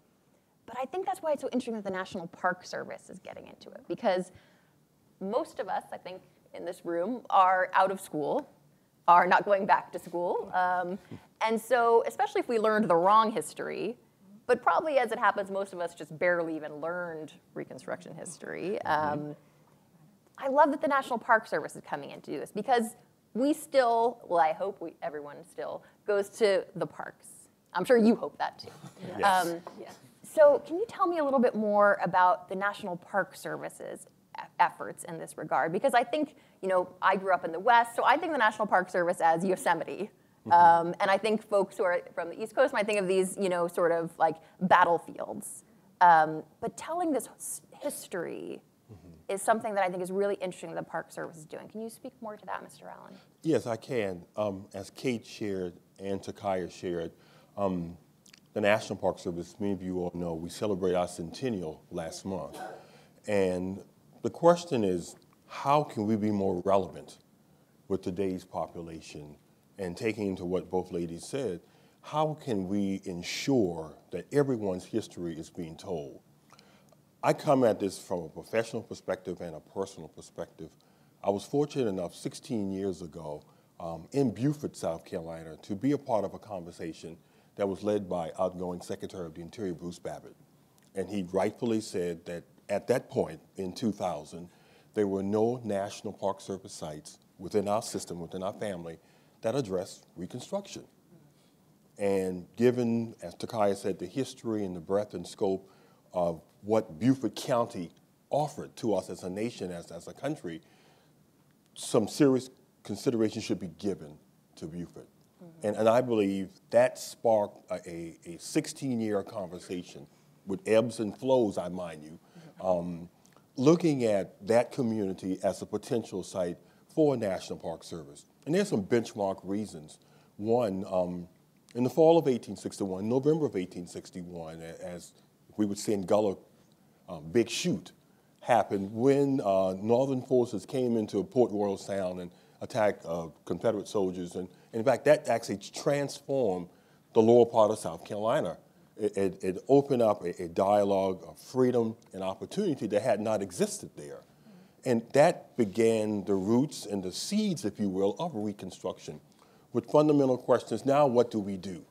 but I think that's why it's so interesting that the National Park Service is getting into it because most of us, I think, in this room are out of school, are not going back to school. Um, and so, especially if we learned the wrong history, but probably as it happens, most of us just barely even learned Reconstruction history. Um, I love that the National Park Service is coming in to do this because we still, well, I hope we, everyone still goes to the parks I'm sure you hope that too. Yes. Um, yeah. So, can you tell me a little bit more about the National Park Service's efforts in this regard? Because I think, you know, I grew up in the West, so I think the National Park Service as Yosemite. Mm-hmm. Um, and I think folks who are from the East Coast might think of these, you know, sort of like battlefields. Um, but telling this history mm-hmm. is something that I think is really interesting that the Park Service is doing. Can you speak more to that, Mr. Allen? Yes, I can. Um, as Kate shared and Turkiya shared, um, the National Park Service, many of you all know, we celebrate our centennial last month. And the question is, how can we be more relevant with today's population? And taking into what both ladies said, how can we ensure that everyone's history is being told? I come at this from a professional perspective and a personal perspective. I was fortunate enough 16 years ago um, in Beaufort, South Carolina, to be a part of a conversation that was led by outgoing Secretary of the Interior Bruce Babbitt. And he rightfully said that at that point in 2000, there were no National Park Service sites within our system, within our family, that addressed Reconstruction. And given, as Turkiya said, the history and the breadth and scope of what Beaufort County offered to us as a nation, as, as a country, some serious consideration should be given to Beaufort. And, and I believe that sparked a, a 16 year conversation with ebbs and flows, I mind you, um, looking at that community as a potential site for National Park Service. And there's some benchmark reasons. One, um, in the fall of 1861, November of 1861, as we would say in Gullah, um, Big Shoot happened when uh, Northern forces came into Port Royal Sound and attacked uh, Confederate soldiers and in fact, that actually transformed the lower part of South Carolina. It, it, it opened up a, a, dialogue of freedom and opportunity that had not existed there. And that began the roots and the seeds, if you will, of Reconstruction with fundamental questions. Now, what do we do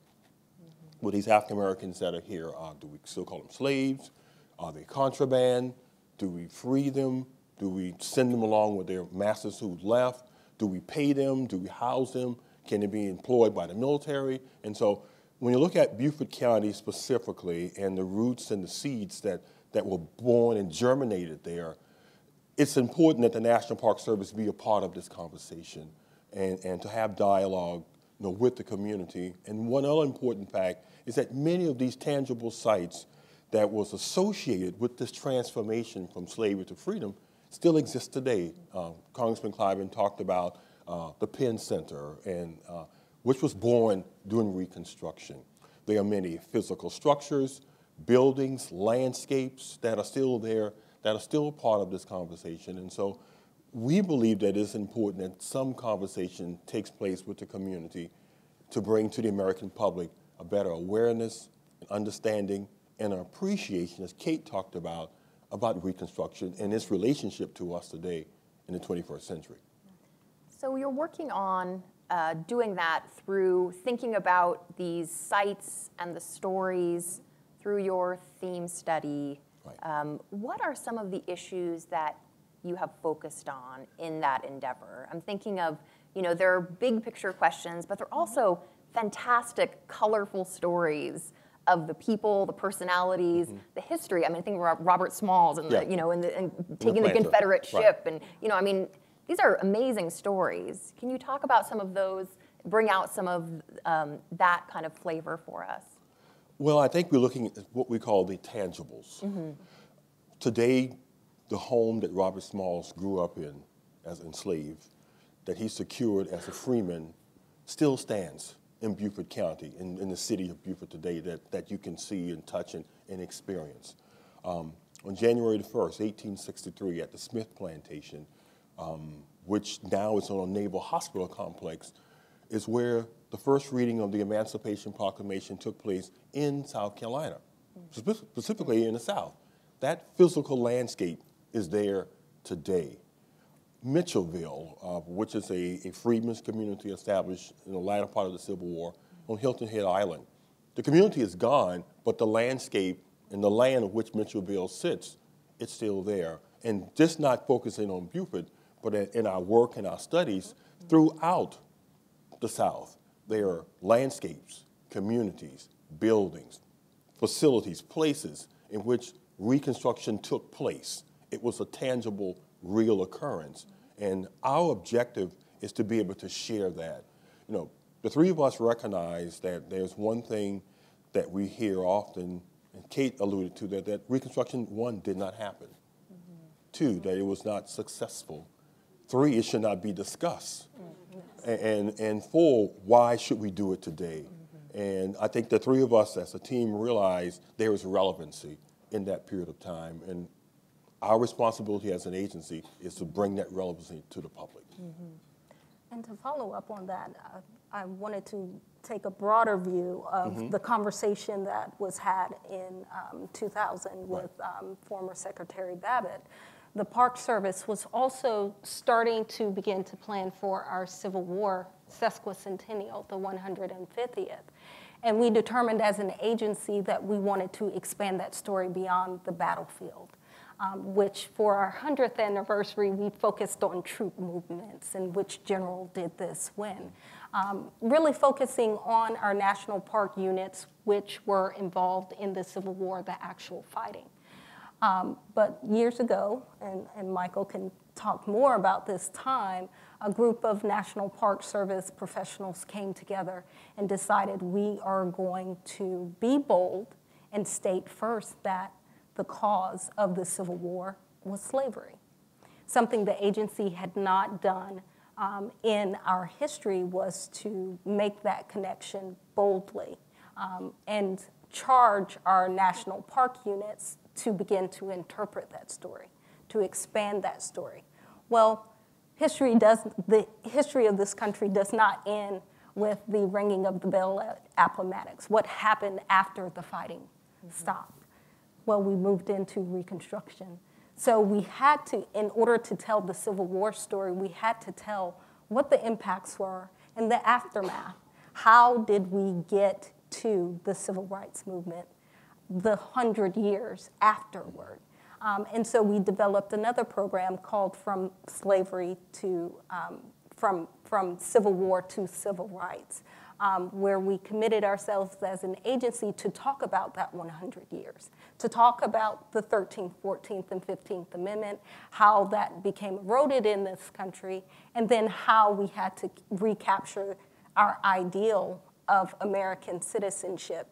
with these African Americans that are here? Uh, do we still call them slaves? Are they contraband? Do we free them? Do we send them along with their masters who left? Do we pay them? Do we house them? Can it be employed by the military? And so when you look at Beaufort County specifically and the roots and the seeds that, that were born and germinated there, it's important that the National Park Service be a part of this conversation and, and to have dialogue you know, with the community. And one other important fact is that many of these tangible sites that was associated with this transformation from slavery to freedom still exist today. Uh, Congressman Clyburn talked about uh, the Penn Center, and, uh, which was born during Reconstruction. There are many physical structures, buildings, landscapes that are still there, that are still part of this conversation. And so we believe that it's important that some conversation takes place with the community to bring to the American public a better awareness, an understanding, and an appreciation, as Kate talked about, about Reconstruction and its relationship to us today in the 21st century. So you're working on uh, doing that through thinking about these sites and the stories through your theme study. Right. Um, what are some of the issues that you have focused on in that endeavor? I'm thinking of, you know, there are big picture questions, but there are also fantastic, colorful stories of the people, the personalities, the history. I mean, I think Ro- Robert Smalls and Mm-hmm. Yeah. the, you know, and, the, and taking the Confederate right. ship, and you know, I mean, these are amazing stories. Can you talk about some of those? Bring out some of um, that kind of flavor for us. Well, I think we're looking at what we call the tangibles. Today, the home that Robert Smalls grew up in as enslaved, that he secured as a freeman, still stands in Beaufort County, in, in the city of Beaufort today, that, that you can see and touch and, and experience. Um, on January the 1st, 1863, at the Smith Plantation, um, which now is on a naval hospital complex, is where the first reading of the Emancipation Proclamation took place in South Carolina, spe- specifically in the South. That physical landscape is there today. Mitchellville, uh, which is a, a freedmen's community established in the latter part of the Civil War on Hilton Head Island. The community is gone, but the landscape and the land of which Mitchellville sits, it's still there. And just not focusing on Beaufort, but in, our work and our studies throughout the South, there are landscapes, communities, buildings, facilities, places in which Reconstruction took place. It was a tangible, real occurrence. And our objective is to be able to share that. You know, the three of us recognize that there's one thing that we hear often, and Kate alluded to that, that Reconstruction, one, did not happen. Mm-hmm. Two, that it was not successful. Three, it should not be discussed. And, and four, why should we do it today? And I think the three of us as a team realize there is relevancy in that period of time. And our responsibility as an agency is to bring that relevancy to the public. And to follow up on that, uh, I wanted to take a broader view of the conversation that was had in um, 2000 with um, former Secretary Babbitt. The Park Service was also starting to begin to plan for our Civil War sesquicentennial, the 150th. And we determined as an agency that we wanted to expand that story beyond the battlefield um, which for our 100th anniversary, we focused on troop movements and which general did this when. Um, really focusing on our national park units, which were involved in the Civil War, the actual fighting. Um, but years ago, and, and Michael can talk more about this time, a group of National Park Service professionals came together and decided we are going to be bold and state first that the cause of the Civil War was slavery. Something the agency had not done um, in our history was to make that connection boldly um, and charge our national park units to begin to interpret that story, to expand that story. Well, history does the history of this country does not end with the ringing of the bell at Appomattox. What happened after the fighting mm-hmm. stopped? Well, we moved into Reconstruction. So we had to, in order to tell the Civil War story, we had to tell what the impacts were and the aftermath. How did we get to the Civil Rights Movement the hundred years afterward? Um, and so we developed another program called From Slavery to, um, from, from Civil War to Civil Rights, um, where we committed ourselves as an agency to talk about that 100 years, to talk about the 13th, 14th, and 15th Amendment, how that became eroded in this country, and then how we had to recapture our ideal of American citizenship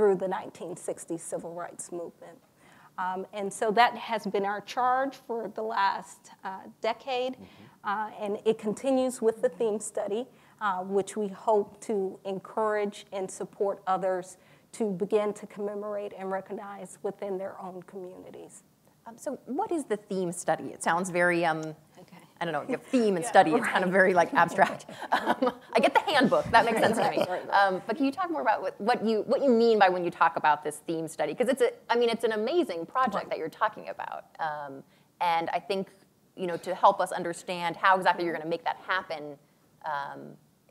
through the 1960s civil rights movement. Um, and so that has been our charge for the last uh, decade, uh, and it continues with the theme study, uh, which we hope to encourage and support others to begin to commemorate and recognize within their own communities. Um, so, what is the theme study? It sounds very um, Okay. I don't know, you have theme and study, it's kind of very like abstract. Um, I get the handbook, that makes sense to me. Um, But can you talk more about what- what you, what you mean by when you talk about this theme study? Because it's a, I mean, it's an amazing project that you're talking about. Um, And I think, you know, to help us understand how exactly you're going to make that happen, um,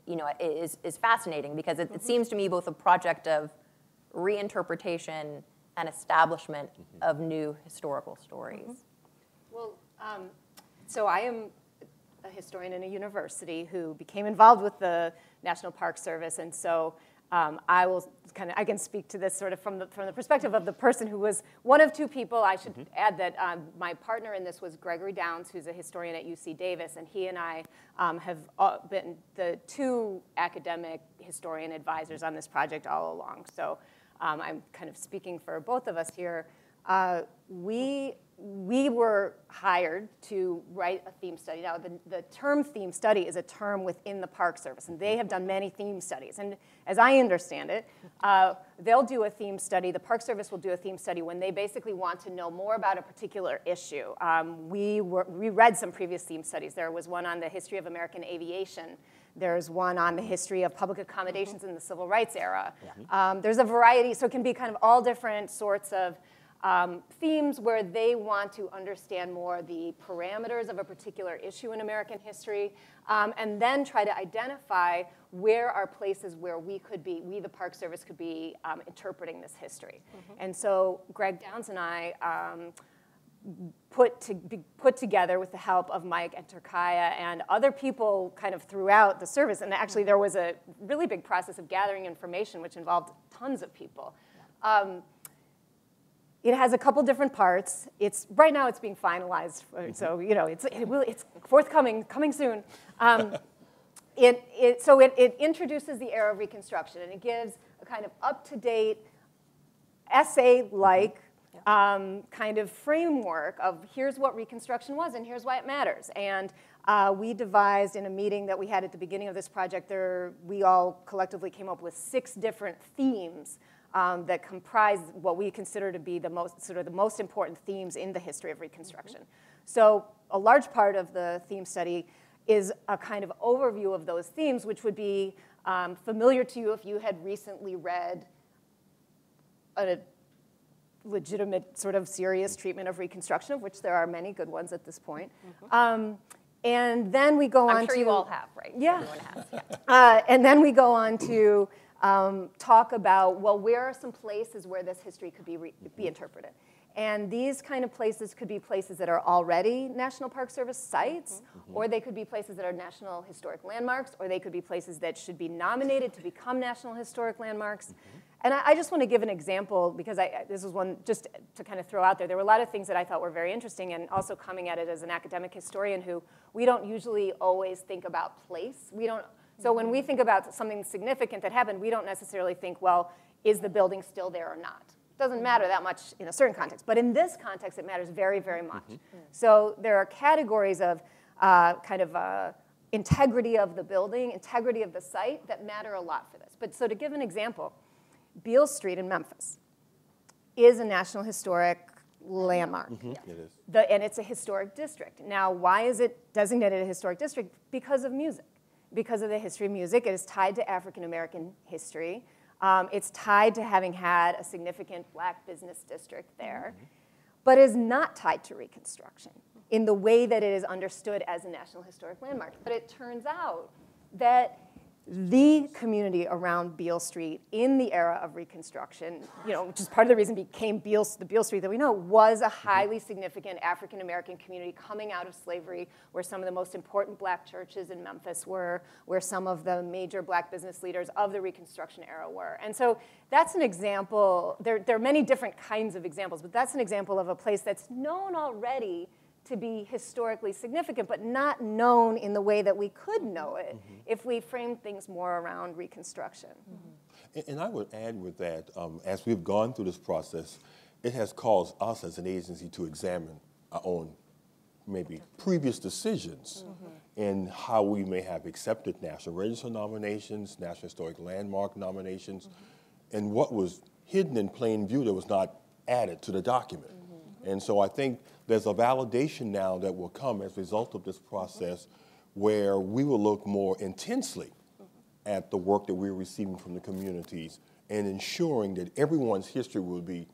you know, is, is fascinating because it, it seems to me both a project of reinterpretation and establishment of new historical stories. Well, um, so I am a historian in a university who became involved with the National Park Service, and so um, I will kind of I can speak to this sort of from the from the perspective of the person who was one of two people. I should add that um, my partner in this was Gregory Downs, who's a historian at UC Davis, and he and I um, have been the two academic historian advisors on this project all along. So um, I'm kind of speaking for both of us here. Uh, we, we were hired to write a theme study. Now, the, the term theme study is a term within the Park Service, and they have done many theme studies. And as I understand it, uh, they'll do a theme study, the Park Service will do a theme study when they basically want to know more about a particular issue. Um, we, were, we read some previous theme studies. There was one on the history of American aviation. There's one on the history of public accommodations in the civil rights era. Um, there's a variety, so it can be kind of all different sorts of um, themes where they want to understand more the parameters of a particular issue in American history, um, and then try to identify where are places where we could be, we the Park Service could be um, interpreting this history. And so Greg Downs and I um, put, to, be put together with the help of Mike and Turkiya and other people kind of throughout the service. And actually, there was a really big process of gathering information, which involved tons of people. Um, it has a couple different parts. It's right now it's being finalized, so you know it's it will, it's forthcoming, coming soon. Um, it, it, so it, it introduces the era of Reconstruction and it gives a kind of up-to-date essay-like um, kind of framework of here's what Reconstruction was and here's why it matters. And uh, we devised in a meeting that we had at the beginning of this project, there, we all collectively came up with six different themes um, that comprise what we consider to be the most, sort of the most important themes in the history of Reconstruction. So a large part of the theme study is a kind of overview of those themes, which would be um, familiar to you if you had recently read a legitimate sort of serious treatment of Reconstruction, of which there are many good ones at this point. Um, and then we go on I'm sure to you all have, right? Yeah. Everyone has, yeah. uh, and then we go on to um, talk about, well, where are some places where this history could be, re- be mm-hmm. interpreted? And these kind of places could be places that are already National Park Service sites, mm-hmm. Mm-hmm. or they could be places that are National Historic Landmarks, or they could be places that should be nominated to become National Historic Landmarks. And I, I just want to give an example because I, this is one just to kind of throw out there. There were a lot of things that I thought were very interesting, and also coming at it as an academic historian who we don't usually always think about place. We don't. So when we think about something significant that happened, we don't necessarily think, well, is the building still there or not? It doesn't matter that much in a certain context, but in this context, it matters very, very much. So there are categories of uh, kind of uh, integrity of the building, integrity of the site that matter a lot for this. But so to give an example, Beale Street in Memphis is a National Historic Landmark. It is. The, and it's a historic district. Now, why is it designated a historic district? Because of music, because of the history of music. It is tied to African American history. Um, it's tied to having had a significant black business district there, but is not tied to Reconstruction in the way that it is understood as a National Historic Landmark. But it turns out that the community around Beale Street in the era of Reconstruction, you know, which is part of the reason it became Beale, the Beale Street that we know, was a mm-hmm. highly significant African American community coming out of slavery, where some of the most important black churches in Memphis were, where some of the major black business leaders of the Reconstruction era were. And so that's an example. There, there are many different kinds of examples, but that's an example of a place that's known already to be historically significant, but not known in the way that we could know it mm-hmm. if we framed things more around Reconstruction. Mm-hmm. And- And I would add with that, um, as we've gone through this process, it has caused us as an agency to examine our own maybe previous decisions mm-hmm. in how we may have accepted National Register nominations, National Historic Landmark nominations, and what was hidden in plain view that was not added to the document. And so I think there's a validation now that will come as a result of this process where we will look more intensely at the work that we're receiving from the communities and ensuring that everyone's history will be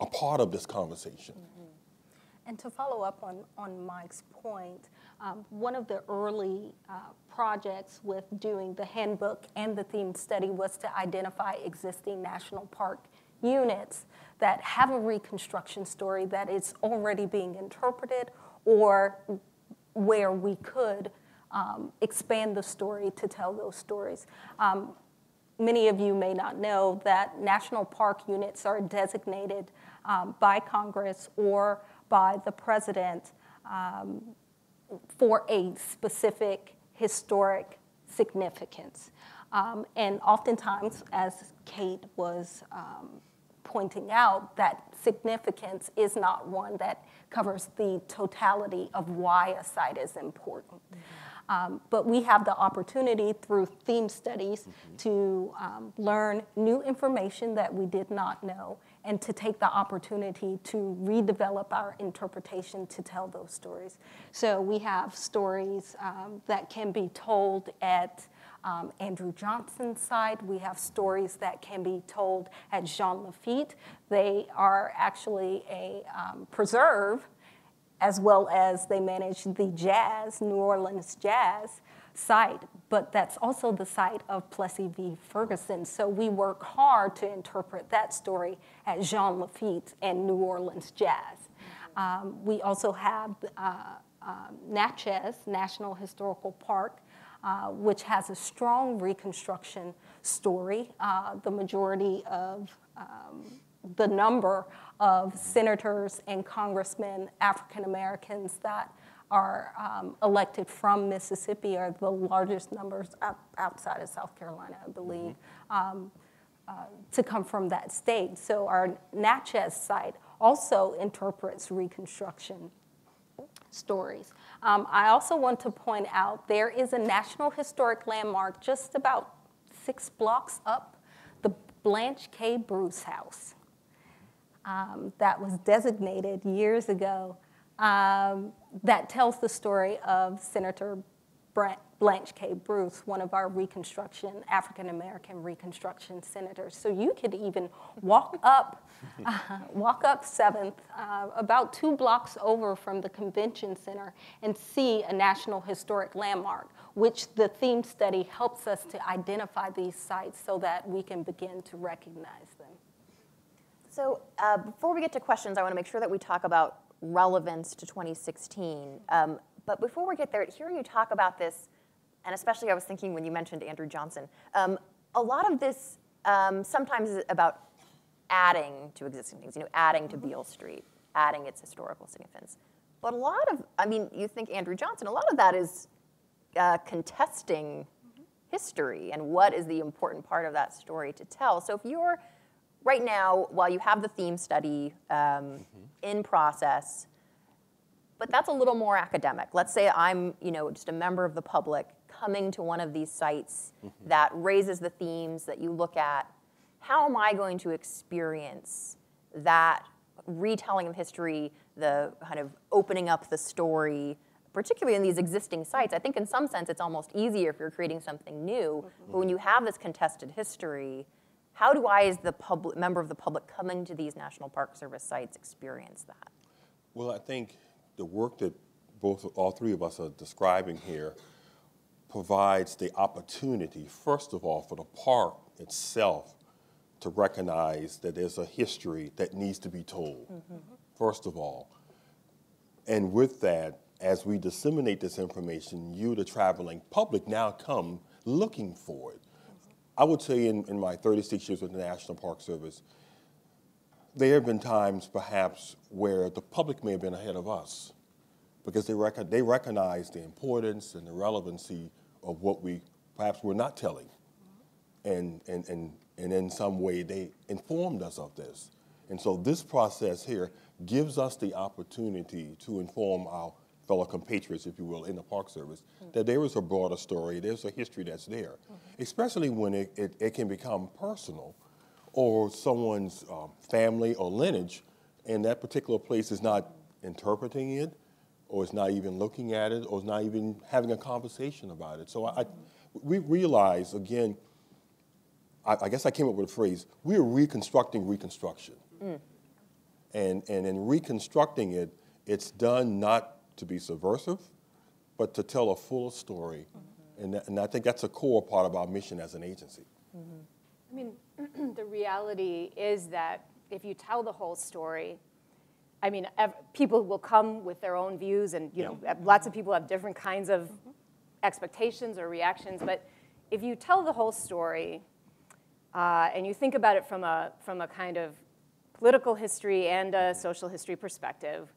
a part of this conversation. And to follow up on, on Mike's point, um, one of the early uh, projects with doing the handbook and the theme study was to identify existing national park units that have a reconstruction story that is already being interpreted or where we could um, expand the story to tell those stories. Um, many of you may not know that national park units are designated um, by Congress or by the president um, for a specific historic significance. Um, and oftentimes, as Kate was um, pointing out, that significance is not one that covers the totality of why a site is important. Um, but we have the opportunity through theme studies to um, learn new information that we did not know and to take the opportunity to redevelop our interpretation to tell those stories. So we have stories um, that can be told at um, Andrew Johnson's side. We have stories that can be told at Jean Lafitte. They are actually a um, preserve as well as they manage the jazz, New Orleans jazz site, but that's also the site of Plessy v. Ferguson. So we work hard to interpret that story at Jean Lafitte and New Orleans jazz. Um, we also have uh, uh, Natchez National Historical Park, uh, which has a strong Reconstruction story. Uh, the majority of um, the number of senators and congressmen, African Americans that are um, elected from Mississippi are the largest numbers outside of South Carolina, I believe, um, uh, to come from that state. So our Natchez site also interprets Reconstruction stories. Um, I also want to point out there is a National Historic Landmark just about six blocks up, the Blanche K. Bruce House um, that was designated years ago um, that tells the story of Senator Blanche K. Bruce, one of our Reconstruction, African American Reconstruction senators. So you could even walk up, uh, walk up Seventh, uh, about two blocks over from the convention center, and see a National Historic Landmark, which the theme study helps us to identify these sites so that we can begin to recognize them. So uh, before we get to questions, I want to make sure that we talk about relevance to 2016. Um, but before we get there, hearing you talk about this, and especially I was thinking when you mentioned Andrew Johnson, um, a lot of this um, sometimes is about adding to existing things, you know, adding to Beale Street, adding its historical significance. But a lot of, I mean, you think Andrew Johnson, a lot of that is uh, contesting history and what is the important part of that story to tell. So if you're right now, while you have the theme study um, mm-hmm. in process, but that's a little more academic. Let's say I'm, you know, just a member of the public coming to one of these sites mm-hmm. that raises the themes that you look at. How am I going to experience that retelling of history, the kind of opening up the story, particularly in these existing sites? I think in some sense it's almost easier if you're creating something new. Mm-hmm. But when you have this contested history, how do I, as the public, member of the public coming to these National Park Service sites, experience that? Well, I think the work that both, all three of us are describing here provides the opportunity, first of all, for the park itself to recognize that there's a history that needs to be told, mm-hmm. first of all. And with that, as we disseminate this information, you, the traveling public, now come looking for it. I would say in, in my 36 years with the National Park Service, there have been times perhaps where the public may have been ahead of us because they, rec- they recognize the importance and the relevancy of what we perhaps we're not telling. And, and, and, and in some way, they informed us of this. And so this process here gives us the opportunity to inform our fellow compatriots, if you will, in the Park Service, mm-hmm. that there is a broader story, there's a history that's there, mm-hmm. especially when it, it, it, can become personal or someone's um, family or lineage and that particular place is not interpreting it, or is not even looking at it, or is not even having a conversation about it. So I, I we realize again. I, I guess I came up with a phrase. We are reconstructing Reconstruction, mm. and and in reconstructing it, it's done not to be subversive, but to tell a fuller story. Mm-hmm. And, that, and I think that's a core part of our mission as an agency. Mm-hmm. I mean, the reality is that if you tell the whole story, I mean, ev- people will come with their own views, and you know, lots of people have different kinds of expectations or reactions. But if you tell the whole story, uh, and you think about it from a from a kind of political history and a social history perspective,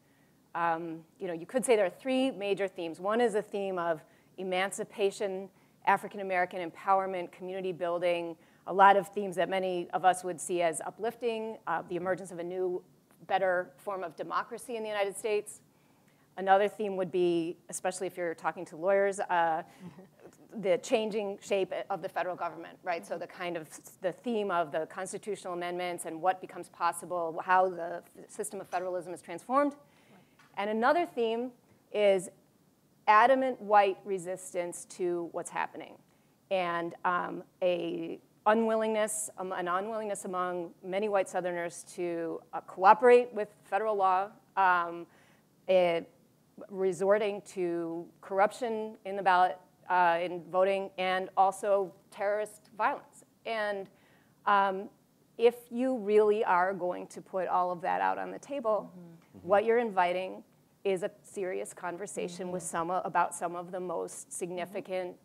um, you know, you could say there are three major themes. One is a theme of emancipation, African American empowerment, community building, a lot of themes that many of us would see as uplifting, uh, the emergence of a new, better form of democracy in the United States. Another theme would be, especially if you're talking to lawyers, uh, the changing shape of the federal government, right? So the kind of the theme of the constitutional amendments and what becomes possible, how the system of federalism is transformed. And another theme is adamant white resistance to what's happening and um, a unwillingness, um, an unwillingness among many white Southerners to uh, cooperate with federal law, um, eh, resorting to corruption in the ballot, uh, in voting, and also terrorist violence. And um, if you really are going to put all of that out on the table, what you're inviting is a serious conversation with some about some of the most significant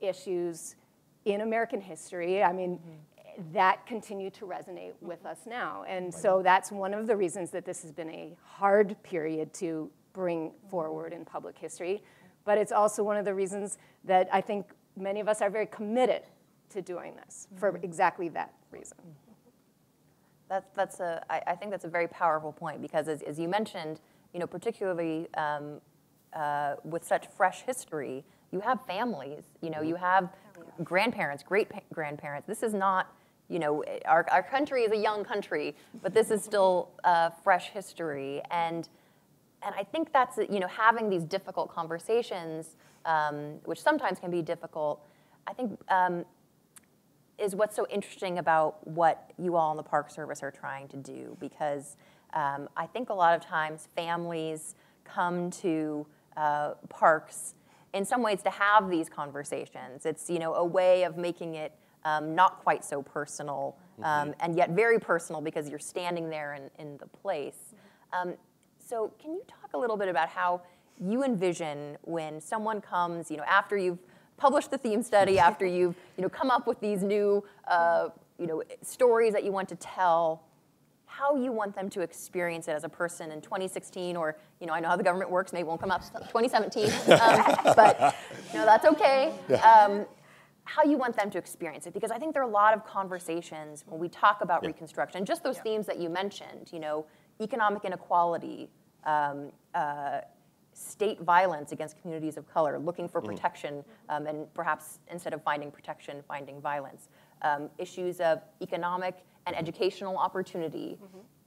issues in American history. I mean, mm-hmm. that continued to resonate with mm-hmm. us now. And so that's one of the reasons that this has been a hard period to bring forward in public history. But it's also one of the reasons that I think many of us are very committed to doing this for mm-hmm. exactly that reason. That's, that's a, I, I think that's a very powerful point because as, as you mentioned, you know, particularly um, uh, with such fresh history, you have families, you know, you have grandparents, great grandparents. This is not, you know, our, our country is a young country, but this is still uh, fresh history. And, and I think that's, you know, having these difficult conversations, um, which sometimes can be difficult, I think um, is what's so interesting about what you all in the Park Service are trying to do because um, I think a lot of times families come to uh, parks in some ways to have these conversations. It's you know a way of making it um, not quite so personal um, and yet very personal because you're standing there in, in the place. Um, so can you talk a little bit about how you envision when someone comes, you know, after you've published the theme study, after you've you know come up with these new uh, you know stories that you want to tell, how you want them to experience it as a person in 2016, or you know I know how the government works, maybe it won't come up 2017, um, but you know that's okay. Um, how you want them to experience it because I think there are a lot of conversations when we talk about Reconstruction, just those themes that you mentioned, you know, economic inequality, um, uh, state violence against communities of color, looking for protection, um, and perhaps instead of finding protection, finding violence. Um, issues of economic and educational opportunity.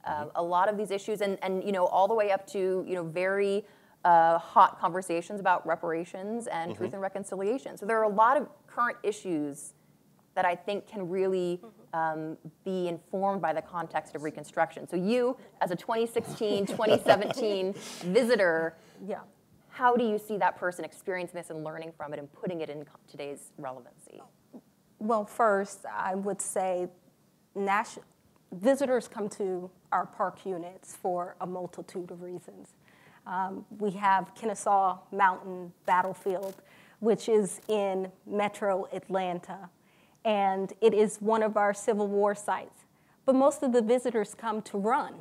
Um, a lot of these issues, and, and you know, all the way up to you know very uh, hot conversations about reparations and truth and reconciliation. So there are a lot of current issues that I think can really um, be informed by the context of Reconstruction. So you, as a 2016, 2017 visitor, Yeah. how do you see that person experiencing this and learning from it and putting it in today's relevancy? Well, first, I would say visitors come to our park units for a multitude of reasons. Um, we have Kennesaw Mountain Battlefield, which is in metro Atlanta, and it is one of our Civil War sites. But most of the visitors come to run.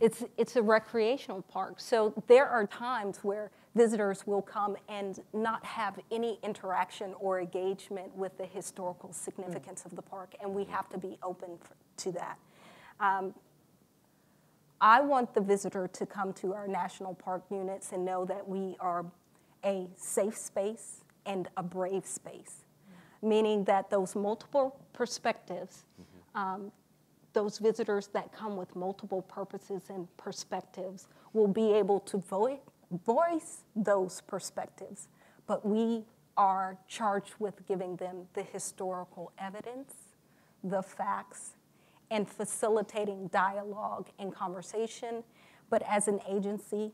It's, it's a recreational park. So there are times where visitors will come and not have any interaction or engagement with the historical significance of the park, and we have to be open f- to that. Um, I want the visitor to come to our national park units and know that we are a safe space and a brave space, meaning that those multiple perspectives um, those visitors that come with multiple purposes and perspectives will be able to vo- voice those perspectives. But we are charged with giving them the historical evidence, the facts, and facilitating dialogue and conversation. But as an agency,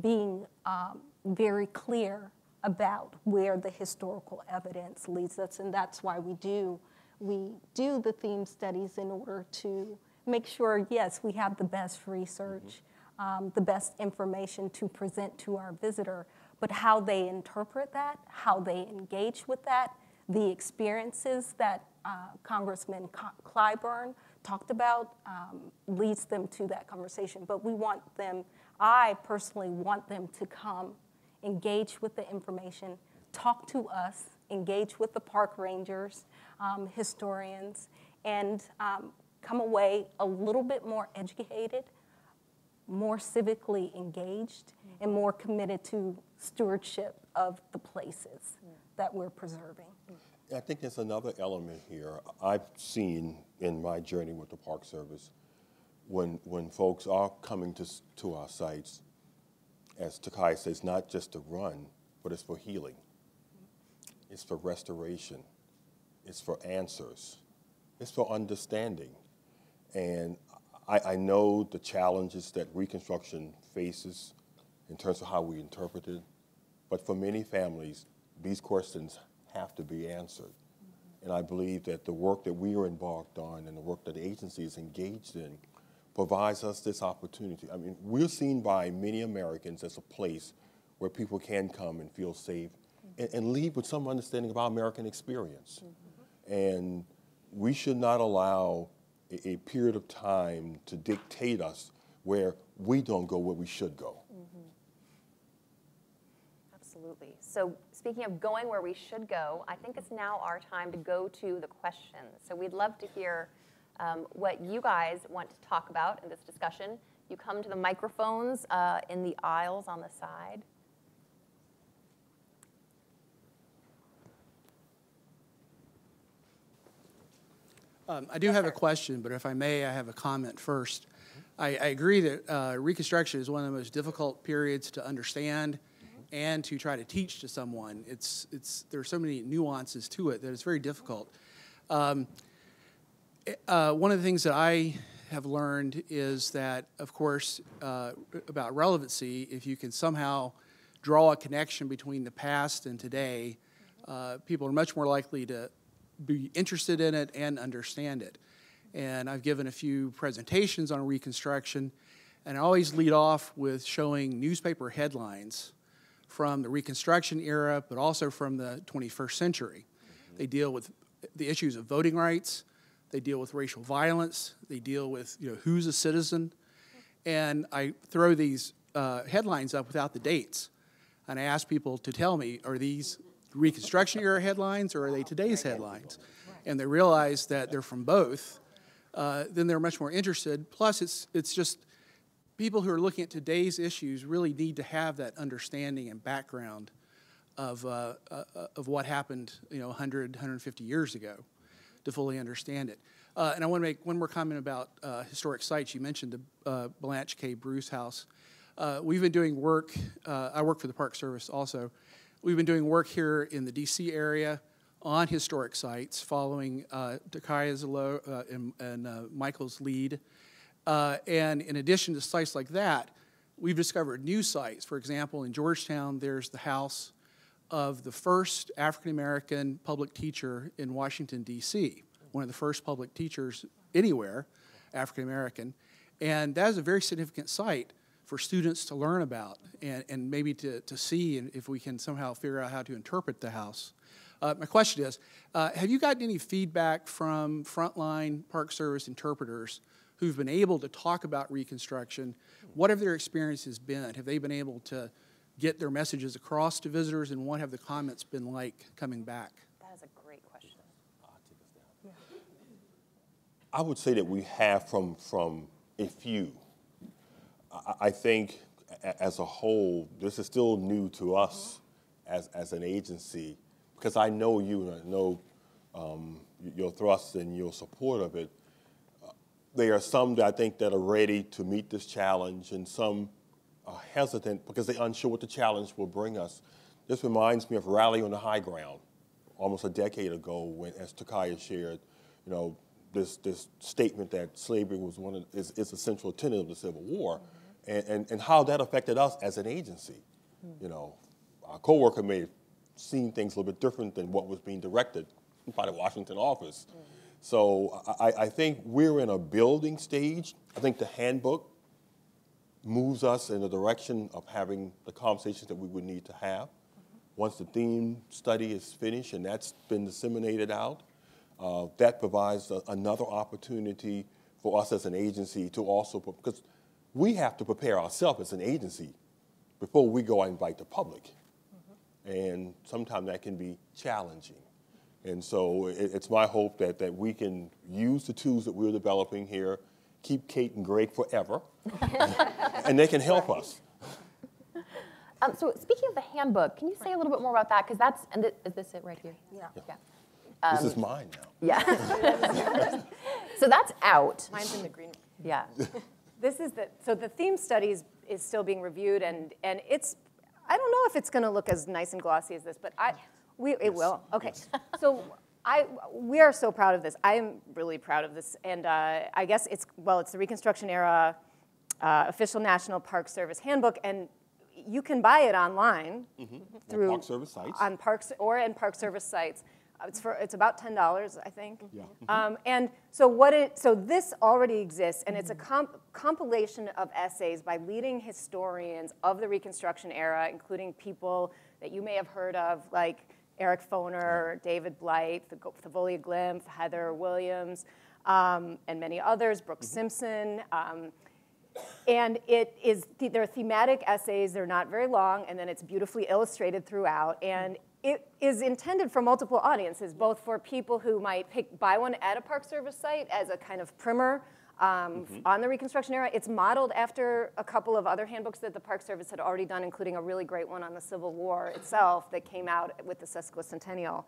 being um, very clear about where the historical evidence leads us, and that's why we do we do the theme studies in order to make sure, yes, we have the best research, um, the best information to present to our visitor, but how they interpret that, how they engage with that, the experiences that uh, Congressman Clyburn talked about um, leads them to that conversation. But we want them, I personally want them to come, engage with the information, talk to us, engage with the park rangers, um, historians, and um, come away a little bit more educated, more civically engaged, and more committed to stewardship of the places that we're preserving. I think there's another element here I've seen in my journey with the Park Service when, when folks are coming to, to our sites, as Turkiya says, not just to run, but it's for healing, it's for restoration, it's for answers, it's for understanding. And I, I know the challenges that Reconstruction faces in terms of how we interpret it, but for many families, these questions have to be answered. And I believe that the work that we are embarked on and the work that the agency is engaged in provides us this opportunity. I mean, we're seen by many Americans as a place where people can come and feel safe mm-hmm. and, and leave with some understanding of our American experience. Mm-hmm. And we should not allow a, period of time to dictate us where we don't go where we should go. Mm-hmm. Absolutely. So, speaking of going where we should go, I think it's now our time to go to the questions. So, we'd love to hear um, what you guys want to talk about in this discussion. You come to the microphones uh, in the aisles on the side. Um, I do have a question, but if I may, I have a comment first. I, I agree that uh, Reconstruction is one of the most difficult periods to understand and to try to teach to someone. It's, it's, there are so many nuances to it that it's very difficult. Um, uh, one of the things that I have learned is that, of course, uh, about relevancy, if you can somehow draw a connection between the past and today, uh, people are much more likely to be interested in it and understand it. And I've given a few presentations on Reconstruction, and I always lead off with showing newspaper headlines from the Reconstruction era, but also from the 21st century. They deal with the issues of voting rights, they deal with racial violence, they deal with you know, who's a citizen. And I throw these uh, headlines up without the dates. And I ask people to tell me, are these Reconstruction era headlines or are they today's headlines? And they realize that they're from both, uh, then they're much more interested. Plus, it's, it's just people who are looking at today's issues really need to have that understanding and background of, uh, uh, of what happened you know, 100, 150 years ago to fully understand it. Uh, and I want to make one more comment about uh, historic sites. You mentioned the uh, Blanche K. Bruce House. Uh, we've been doing work, uh, I work for the Park Service also, We've been doing work here in the DC area on historic sites following uh, Turkiya's uh, and, and uh, Michael's lead. Uh, and in addition to sites like that, we've discovered new sites. For example, in Georgetown, there's the house of the first African American public teacher in Washington, D.C., one of the first public teachers anywhere, African American. And that is a very significant site for students to learn about and, and maybe to, to see if we can somehow figure out how to interpret the house. Uh, my question is, uh, have you gotten any feedback from frontline Park Service interpreters who've been able to talk about Reconstruction? What have their experiences been? Have they been able to get their messages across to visitors, and what have the comments been like coming back? That is a great question. I would say that we have from, from a few I think as a whole, this is still new to us as, as an agency because I know you and I know um, your thrust and your support of it. there are some that I think that are ready to meet this challenge, and some are hesitant because they're unsure what the challenge will bring us. This reminds me of Rally on the High Ground, almost a decade ago, when, as Turkiya shared, you know, this, this statement that slavery was one of, is, is a central tenet of the Civil War, and, and, and how that affected us as an agency. Hmm. You know, our coworker may have seen things a little bit different than what was being directed by the Washington office. Hmm. So I, I think we're in a building stage. I think the handbook moves us in the direction of having the conversations that we would need to have. Mm-hmm. Once the theme study is finished and that's been disseminated out, uh, that provides a, another opportunity for us as an agency to also, because we have to prepare ourselves as an agency before we go out and invite the public. And sometimes that can be challenging. And so it, it's my hope that, that we can use the tools that we're developing here, keep Kate and Greg forever, and they can help us. Um, so speaking of the handbook, can you say a little bit more about that? Because that's, and thi- is this it right here? Yeah. Yeah. this is mine now. Yeah. so that's out. Mine's in the green. Yeah. This is the, so the theme studies is still being reviewed and, and it's, I don't know if it's gonna look as nice and glossy as this, but I, we, it will, okay. So I, we are so proud of this. I am really proud of this. And uh, I guess it's, well, it's the Reconstruction Era uh, Official National Park Service Handbook and you can buy it online through. Park Service sites. On parks, or in Park Service sites. It's for, it's about ten dollars, I think. Yeah. Um, and so what it, so this already exists, and it's a comp, compilation of essays by leading historians of the Reconstruction era, including people that you may have heard of, like Eric Foner, David Blight, the Thavolia Glymph, Heather Williams, um, and many others, Brooks Simpson. Um, and it is, they're thematic essays, they're not very long, and then it's beautifully illustrated throughout. And it is intended for multiple audiences, both for people who might pick, buy one at a Park Service site as a kind of primer um, on the Reconstruction era. It's modeled after a couple of other handbooks that the Park Service had already done, including a really great one on the Civil War itself that came out with the sesquicentennial.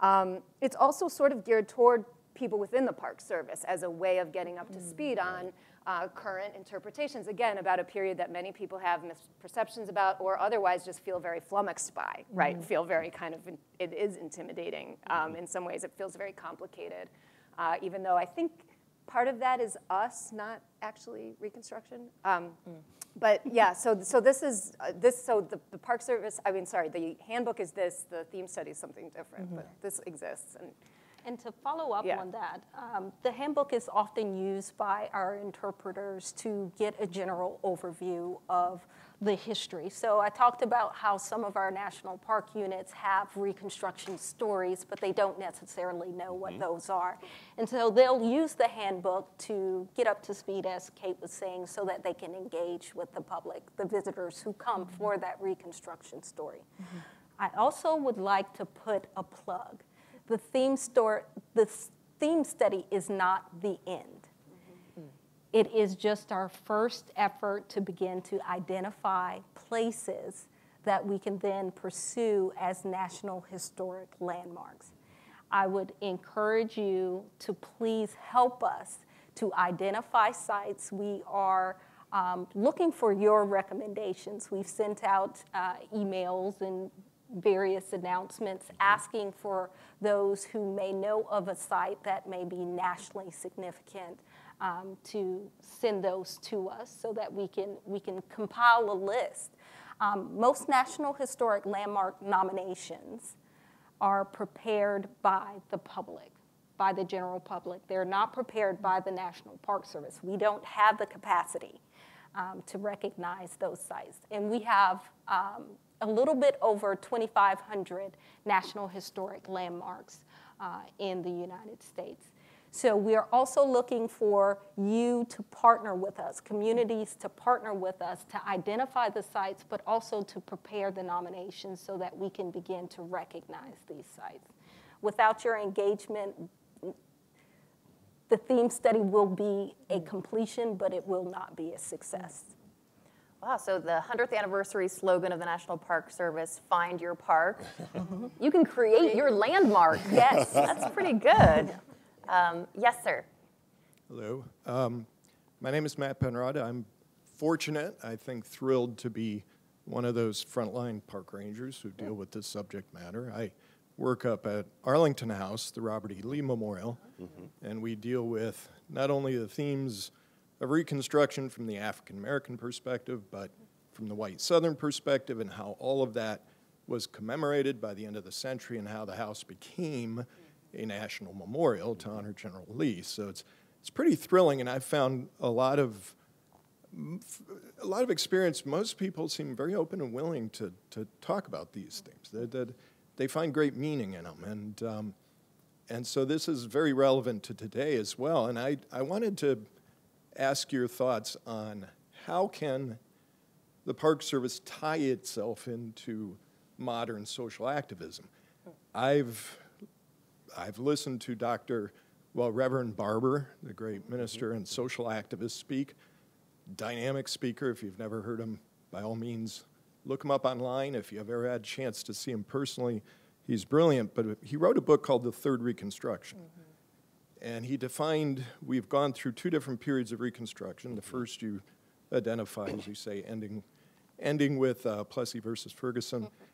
Um, it's also sort of geared toward people within the Park Service as a way of getting up to speed on uh, current interpretations, again, about a period that many people have misperceptions about or otherwise just feel very flummoxed by, right? Feel very kind of, it is intimidating um, in some ways. It feels very complicated, uh, even though I think part of that is us, not actually Reconstruction. Um, But yeah, so, so this is, uh, this, so the, the Park Service, I mean, sorry, the handbook is this, the theme study is something different, but this exists. And And to follow up Yeah. on that, um, the handbook is often used by our interpreters to get a general overview of the history. So I talked about how some of our national park units have reconstruction stories, but they don't necessarily know what mm-hmm. those are. And so they'll use the handbook to get up to speed, as Kate was saying, so that they can engage with the public, the visitors who come mm-hmm. for that reconstruction story. Mm-hmm. I also would like to put a plug the theme store, the theme study is not the end. It is just our first effort to begin to identify places that we can then pursue as national historic landmarks. I would encourage you to please help us to identify sites. We are um, looking for your recommendations. We've sent out uh, emails and various announcements asking for those who may know of a site that may be nationally significant um, to send those to us so that we can, we can compile a list. Um, most National Historic Landmark nominations are prepared by the public, by the general public. They're not prepared by the National Park Service. We don't have the capacity um, to recognize those sites. And we have um, a little bit over 2,500 National Historic Landmarks uh, in the United States. So we are also looking for you to partner with us, communities to partner with us to identify the sites, but also to prepare the nominations so that we can begin to recognize these sites. Without your engagement, the theme study will be a completion, but it will not be a success. Wow, so the 100th anniversary slogan of the National Park Service, Find Your Park. you can create your landmark. Yes. That's pretty good. Um, yes, sir. Hello. Um, my name is Matt Penrod. I'm fortunate, I think thrilled to be one of those frontline park rangers who deal with this subject matter. I work up at Arlington House, the Robert E. Lee Memorial, and we deal with not only the themes of Reconstruction from the African American perspective, but from the white Southern perspective, and how all of that was commemorated by the end of the century, and how the house became a national memorial to honor General Lee. So it's it's pretty thrilling, and I've found a lot of a lot of experience. Most people seem very open and willing to to talk about these things. That they, they find great meaning in them, and um, and so this is very relevant to today as well. And I I wanted to ask your thoughts on how can the Park Service tie itself into modern social activism. I've I've listened to Dr well, Reverend Barber, the great minister and social activist, speak. Dynamic speaker. If you've never heard him, by all means, look him up online. If you've ever had a chance to see him personally, he's brilliant. But he wrote a book called The Third Reconstruction. Mm-hmm. And he defined we've gone through two different periods of Reconstruction. The first you identify, as you say, ending, ending with uh, Plessy versus Ferguson. Mm-hmm.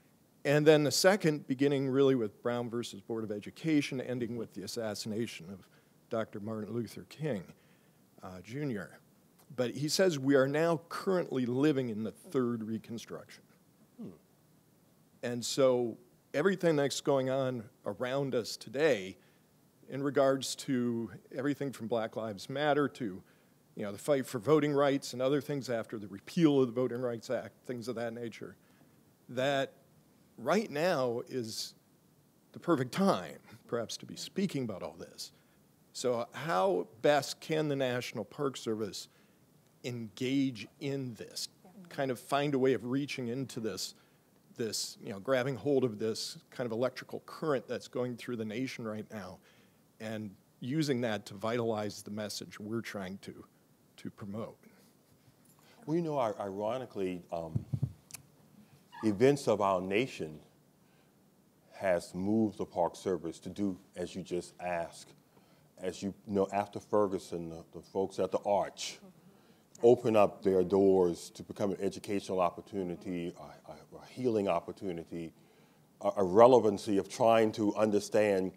And then the second, beginning really with Brown versus Board of Education, ending with the assassination of Dr. Martin Luther King uh, Jr. But he says we are now currently living in the third Reconstruction. Hmm. And so everything that's going on around us today, in regards to everything from Black Lives Matter to you know, the fight for voting rights and other things after the repeal of the Voting Rights Act, things of that nature, that right now is the perfect time, perhaps, to be speaking about all this. So, how best can the National Park Service engage in this? Kind of find a way of reaching into this, this, you know, grabbing hold of this kind of electrical current that's going through the nation right now, and using that to vitalize the message we're trying to, to promote. Well, you know, ironically, um, events of our nation has moved the Park Service to do as you just asked. As you know, after Ferguson, the, the folks at the Arch mm-hmm. open up their doors to become an educational opportunity, a, a, a healing opportunity, a, a, relevancy of trying to understand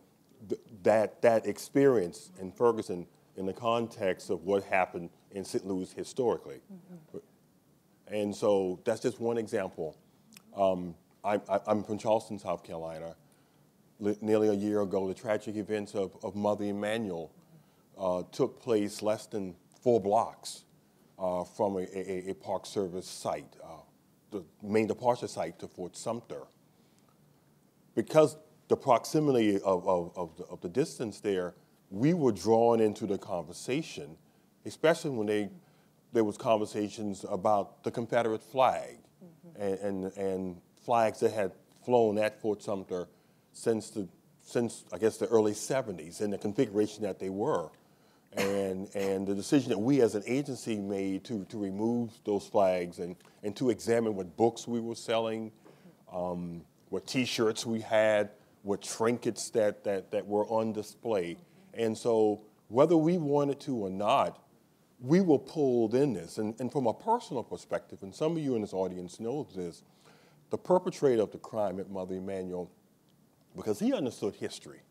th- that, that experience in Ferguson in the context of what happened in St. Louis historically. Mm-hmm. And so that's just one example. Um, I, am from Charleston, South Carolina. nearly a year ago, the tragic events of, of Mother Emanuel uh, took place less than four blocks uh, from a, a, a, Park Service site, uh, the main departure site to Fort Sumter. Because the proximity of, of, of, the, of the distance there, we were drawn into the conversation, especially when they, there was conversations about the Confederate flag and, and, and flags that had flown at Fort Sumter since the since I guess the early 70s and the configuration that they were. And, and the decision that we as an agency made to, to remove those flags and, and to examine what books we were selling, um, what t-shirts we had, what trinkets that, that, that were on display. And so whether we wanted to or not, we were pulled in this. And, and from a personal perspective, and some of you in this audience know this, the perpetrator of the crime at Mother Emanuel, because he understood history,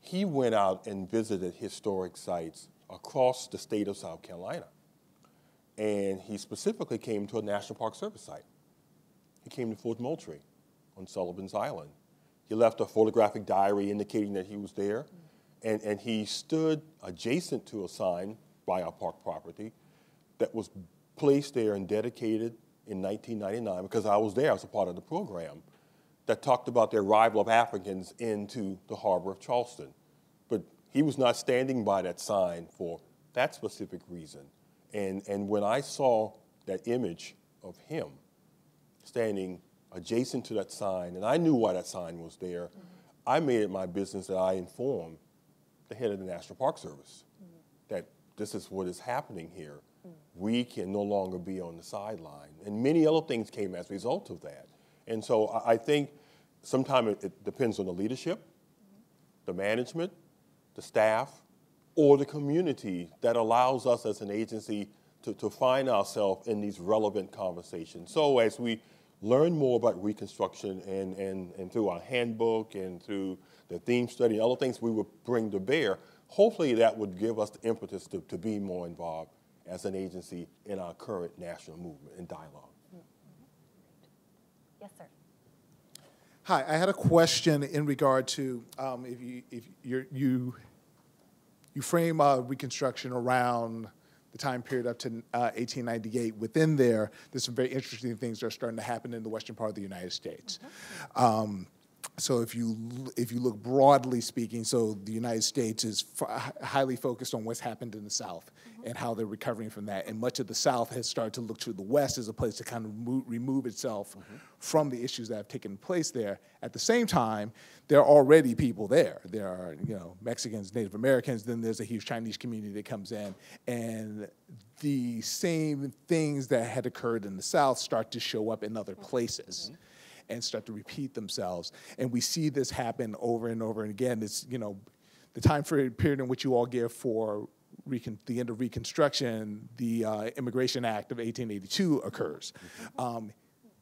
he went out and visited historic sites across the state of South Carolina. And he specifically came to a National Park Service site. He came to Fort Moultrie on Sullivan's Island. He left a photographic diary indicating that he was there, and, and he stood adjacent to a sign by our park property that was placed there and dedicated in 1999 because I was there as a part of the program that talked about the arrival of Africans into the harbor of Charleston. But he was not standing by that sign for that specific reason. And, and when I saw that image of him standing adjacent to that sign, and I knew why that sign was there, mm-hmm. I made it my business that I inform the head of the National Park Service mm-hmm. that this is what is happening here. Mm. We can no longer be on the sideline. And many other things came as a result of that. And so I, I think sometimes it, it, depends on the leadership, the management, the staff, or the community that allows us as an agency to, to find ourselves in these relevant conversations. So as we learn more about Reconstruction and, and, and through our handbook and through the theme study and other things we would bring to bear, hopefully that would give us the impetus to, to be more involved as an agency in our current national movement and dialogue. Yes, sir. Hi, I had a question in regard to um, if you if you're, you you frame uh, Reconstruction around the time period up to uh, 1898. Within there, there's some very interesting things that are starting to happen in the western part of the United States. Um, so if you if you look broadly speaking, so the United States is f- highly focused on what's happened in the South mm-hmm. and how they're recovering from that, and much of the South has started to look to the West as a place to kind of mo- remove itself mm-hmm. from the issues that have taken place there. At the same time, there are already people there. There are you know Mexicans, Native Americans. Then there's a huge Chinese community that comes in, and the same things that had occurred in the South start to show up in other mm-hmm. places and start to repeat themselves. And we see this happen over and over and again. It's, you know, the time for- period in which you all give for recon, the end of Reconstruction, the uh, Immigration Act of 1882 occurs. Um,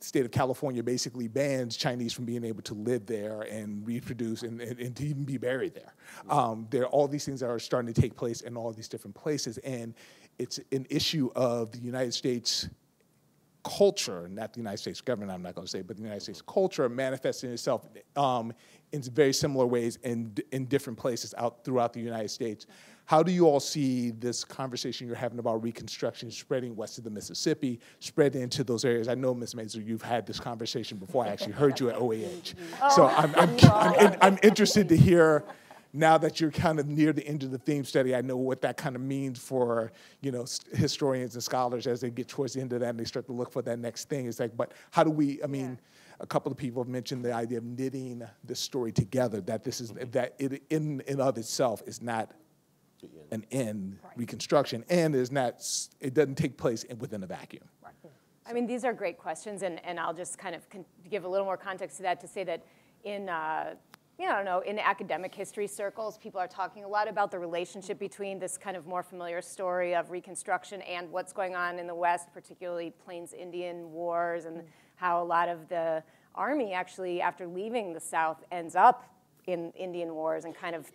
state of California basically bans Chinese from being able to live there and reproduce and, and, and to even be buried there. Um, there are all these things that are starting to take place in all these different places. And it's an issue of the United States culture, not the United States government, I'm not going to say, but the United States culture manifesting itself um, in very similar ways in, in different places out throughout the United States. How do you all see this conversation you're having about Reconstruction spreading west of the Mississippi, spread into those areas? I know, Ms. Masur, you've had this conversation before. I actually heard you at OAH. So I'm, I'm, I'm, in- I'm interested to hear now that you're kind of near the end of the theme study, I know what that kind of means for you know historians and scholars as they get towards the end of that and they start to look for that next thing. It's like, but how do we? I mean, a couple of people have mentioned the idea of knitting this story together. That this is that it in and of itself is not an end reconstruction and is not it doesn't take place within a vacuum. I mean, these are great questions, and, and I'll just kind of con- give a little more context to that to say that in, uh, you know, I don't know, in academic history circles, people are talking a lot about the relationship between this kind of more familiar story of Reconstruction and what's going on in the West, particularly Plains Indian Wars, and how a lot of the Army actually, after leaving the South, ends up in Indian Wars and kind of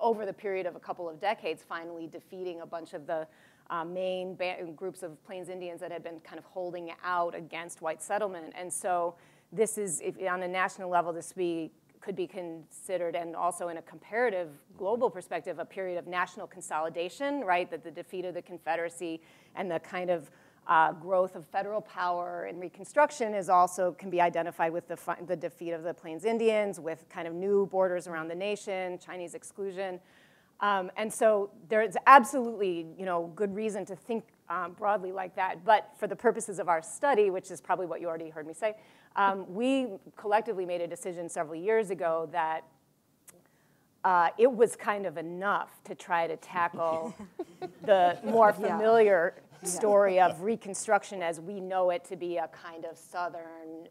over the period of a couple of decades, finally defeating a bunch of the uh, main ba- groups of Plains Indians that had been kind of holding out against white settlement. And so this is, if, on a national level, this be, could be considered, and also in a comparative global perspective, a period of national consolidation, right? That the defeat of the Confederacy and the kind of uh, growth of federal power and Reconstruction is also can be identified with the, the defeat of the Plains Indians, with kind of new borders around the nation, Chinese exclusion. Um, and so there's absolutely, you know, good reason to think um, broadly like that. But for the purposes of our study, which is probably what you already heard me say, um, we collectively made a decision several years ago that uh, it was kind of enough to try to tackle the more familiar story of Reconstruction as we know it to be a kind of Southern,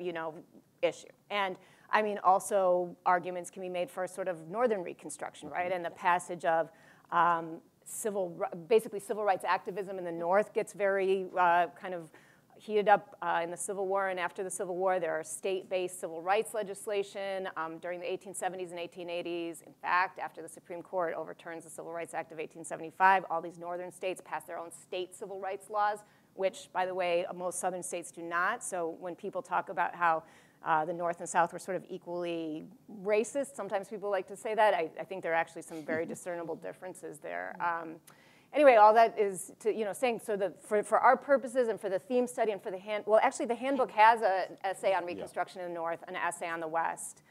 you know, issue. And I mean, also arguments can be made for a sort of Northern Reconstruction, right? And the passage of um, civil, basically civil rights activism in the North gets very uh, kind of heated up uh, in the Civil War and after the Civil War. There are state-based civil rights legislation um, during the 1870s and 1880s. In fact, after the Supreme Court overturns the Civil Rights Act of 1875, all these northern states pass their own state civil rights laws, which, by the way, most southern states do not. So when people talk about how uh, the North and South were sort of equally racist, sometimes people like to say that. I, I think there are actually some very discernible differences there. Um, anyway, all that is to, you know, saying, so the, for, for our purposes and for the theme study and for the hand, well, actually the handbook has an essay on Reconstruction in the North, an essay on the West.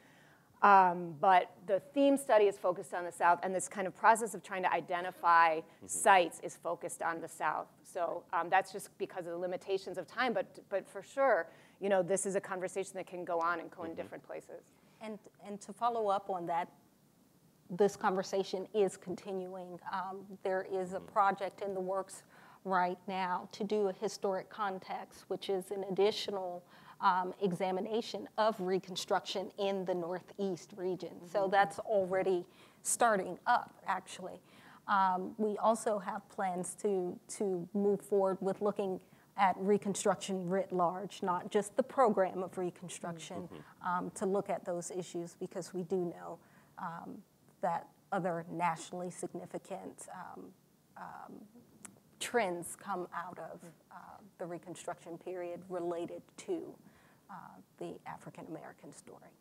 Um, but the theme study is focused on the South, and this kind of process of trying to identify sites is focused on the South. So um, that's just because of the limitations of time, but, but for sure, you know, this is a conversation that can go on and go in different places. And, and to follow up on that, this conversation is continuing. Um, there is a project in the works right now to do a historic context, which is an additional um, examination of Reconstruction in the Northeast region. So that's already starting up, actually. Um, we also have plans to, to move forward with looking at Reconstruction writ large, not just the program of Reconstruction, um, to look at those issues because we do know um, that other nationally significant um, um, trends come out of uh, the Reconstruction period related to uh, the African American story.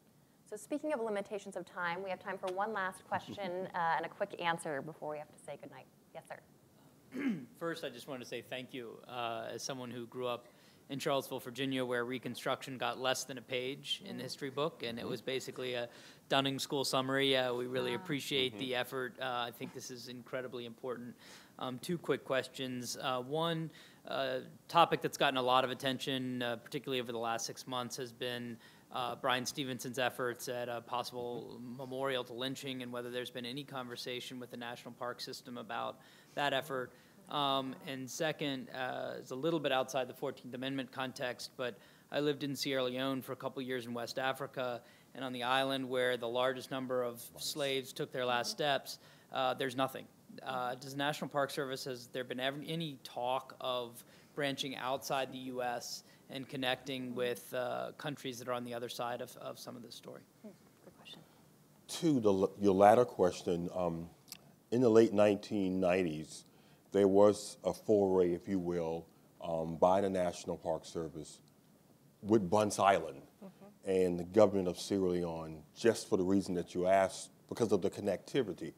So speaking of limitations of time, we have time for one last question uh, and a quick answer before we have to say goodnight. Yes, sir. First, I just want to say thank you uh, as someone who grew up in Charlottesville, Virginia, where Reconstruction got less than a page in the history book, and it was basically a Dunning School summary. Uh, we really appreciate the effort. Uh, I think this is incredibly important. Um, two quick questions. Uh, one uh, topic that's gotten a lot of attention, uh, particularly over the last six months, has been uh, Bryan Stevenson's efforts at a possible memorial to lynching, and whether there's been any conversation with the National Park System about that effort. Um, and second, uh, it's a little bit outside the 14th Amendment context, but I lived in Sierra Leone for a couple years in West Africa, and on the island where the largest number of slaves took their last steps, uh, there's nothing. Uh, does the National Park Service, has there been ever, any talk of branching outside the U.S. and connecting with uh, countries that are on the other side of, of some of this story? Good question. To the, your latter question, um, in the late 1990s, there was a foray, if you will, um, by the National Park Service with Bunce Island and the government of Sierra Leone, just for the reason that you asked, because of the connectivity.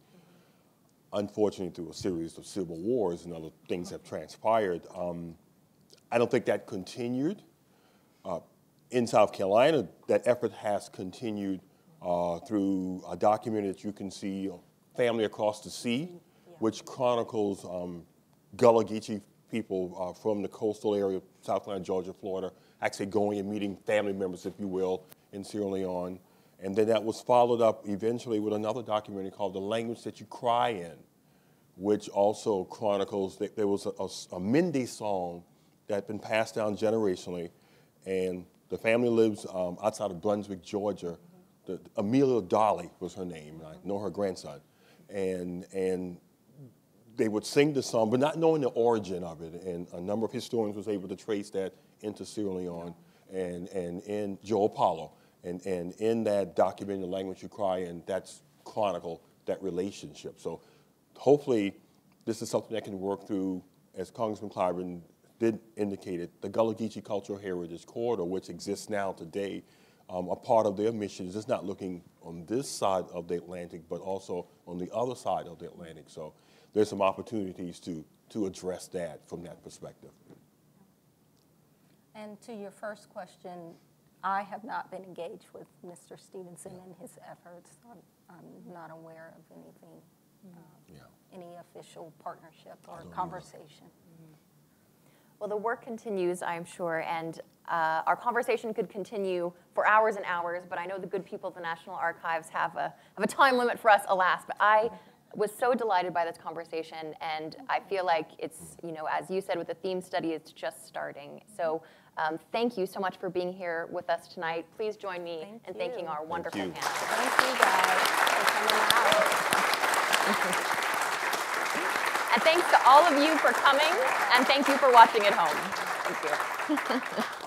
Unfortunately, through a series of civil wars and other things have transpired, um, I don't think that continued. Uh, in South Carolina, that effort has continued uh, through a document that you can see, Family Across the Sea, which chronicles um, Gullah Geechee people uh, from the coastal area of South Carolina, Georgia, Florida, actually going and meeting family members, if you will, in Sierra Leone. And then that was followed up eventually with another documentary called The Language That You Cry In, which also chronicles that there was a, a, a Mende song that had been passed down generationally, and the family lives um, outside of Brunswick, Georgia. The, Amelia Dawley was her name, and I know her grandson. And, and they would sing the song, but not knowing the origin of it. And a number of historians was able to trace that into Sierra Leone and, and in Joe Apollo. And, and in that document, The Language You Cry and that's chronicle that relationship. So hopefully this is something that can work through, as Congressman Clyburn did indicate it, the Gullah Geechee Cultural Heritage Corridor, which exists now today, um, a part of their mission is just not looking on this side of the Atlantic, but also on the other side of the Atlantic. So there's some opportunities to, to address that from that perspective. And to your first question, I have not been engaged with Mr. Stevenson and his efforts. I'm, I'm not aware of anything, uh, Yeah. any official partnership or don't either. conversation. Well, the work continues, I'm sure, and uh, our conversation could continue for hours and hours, but I know the good people of the National Archives have a, have a time limit for us, alas. But I was so delighted by this conversation, and I feel like it's, you know, as you said with the theme study, it's just starting. So um, thank you so much for being here with us tonight. Please join me Thank in thanking our wonderful you. panel. Thank you guys for coming out. And thanks to all of you for coming, and thank you for watching at home. Thank you.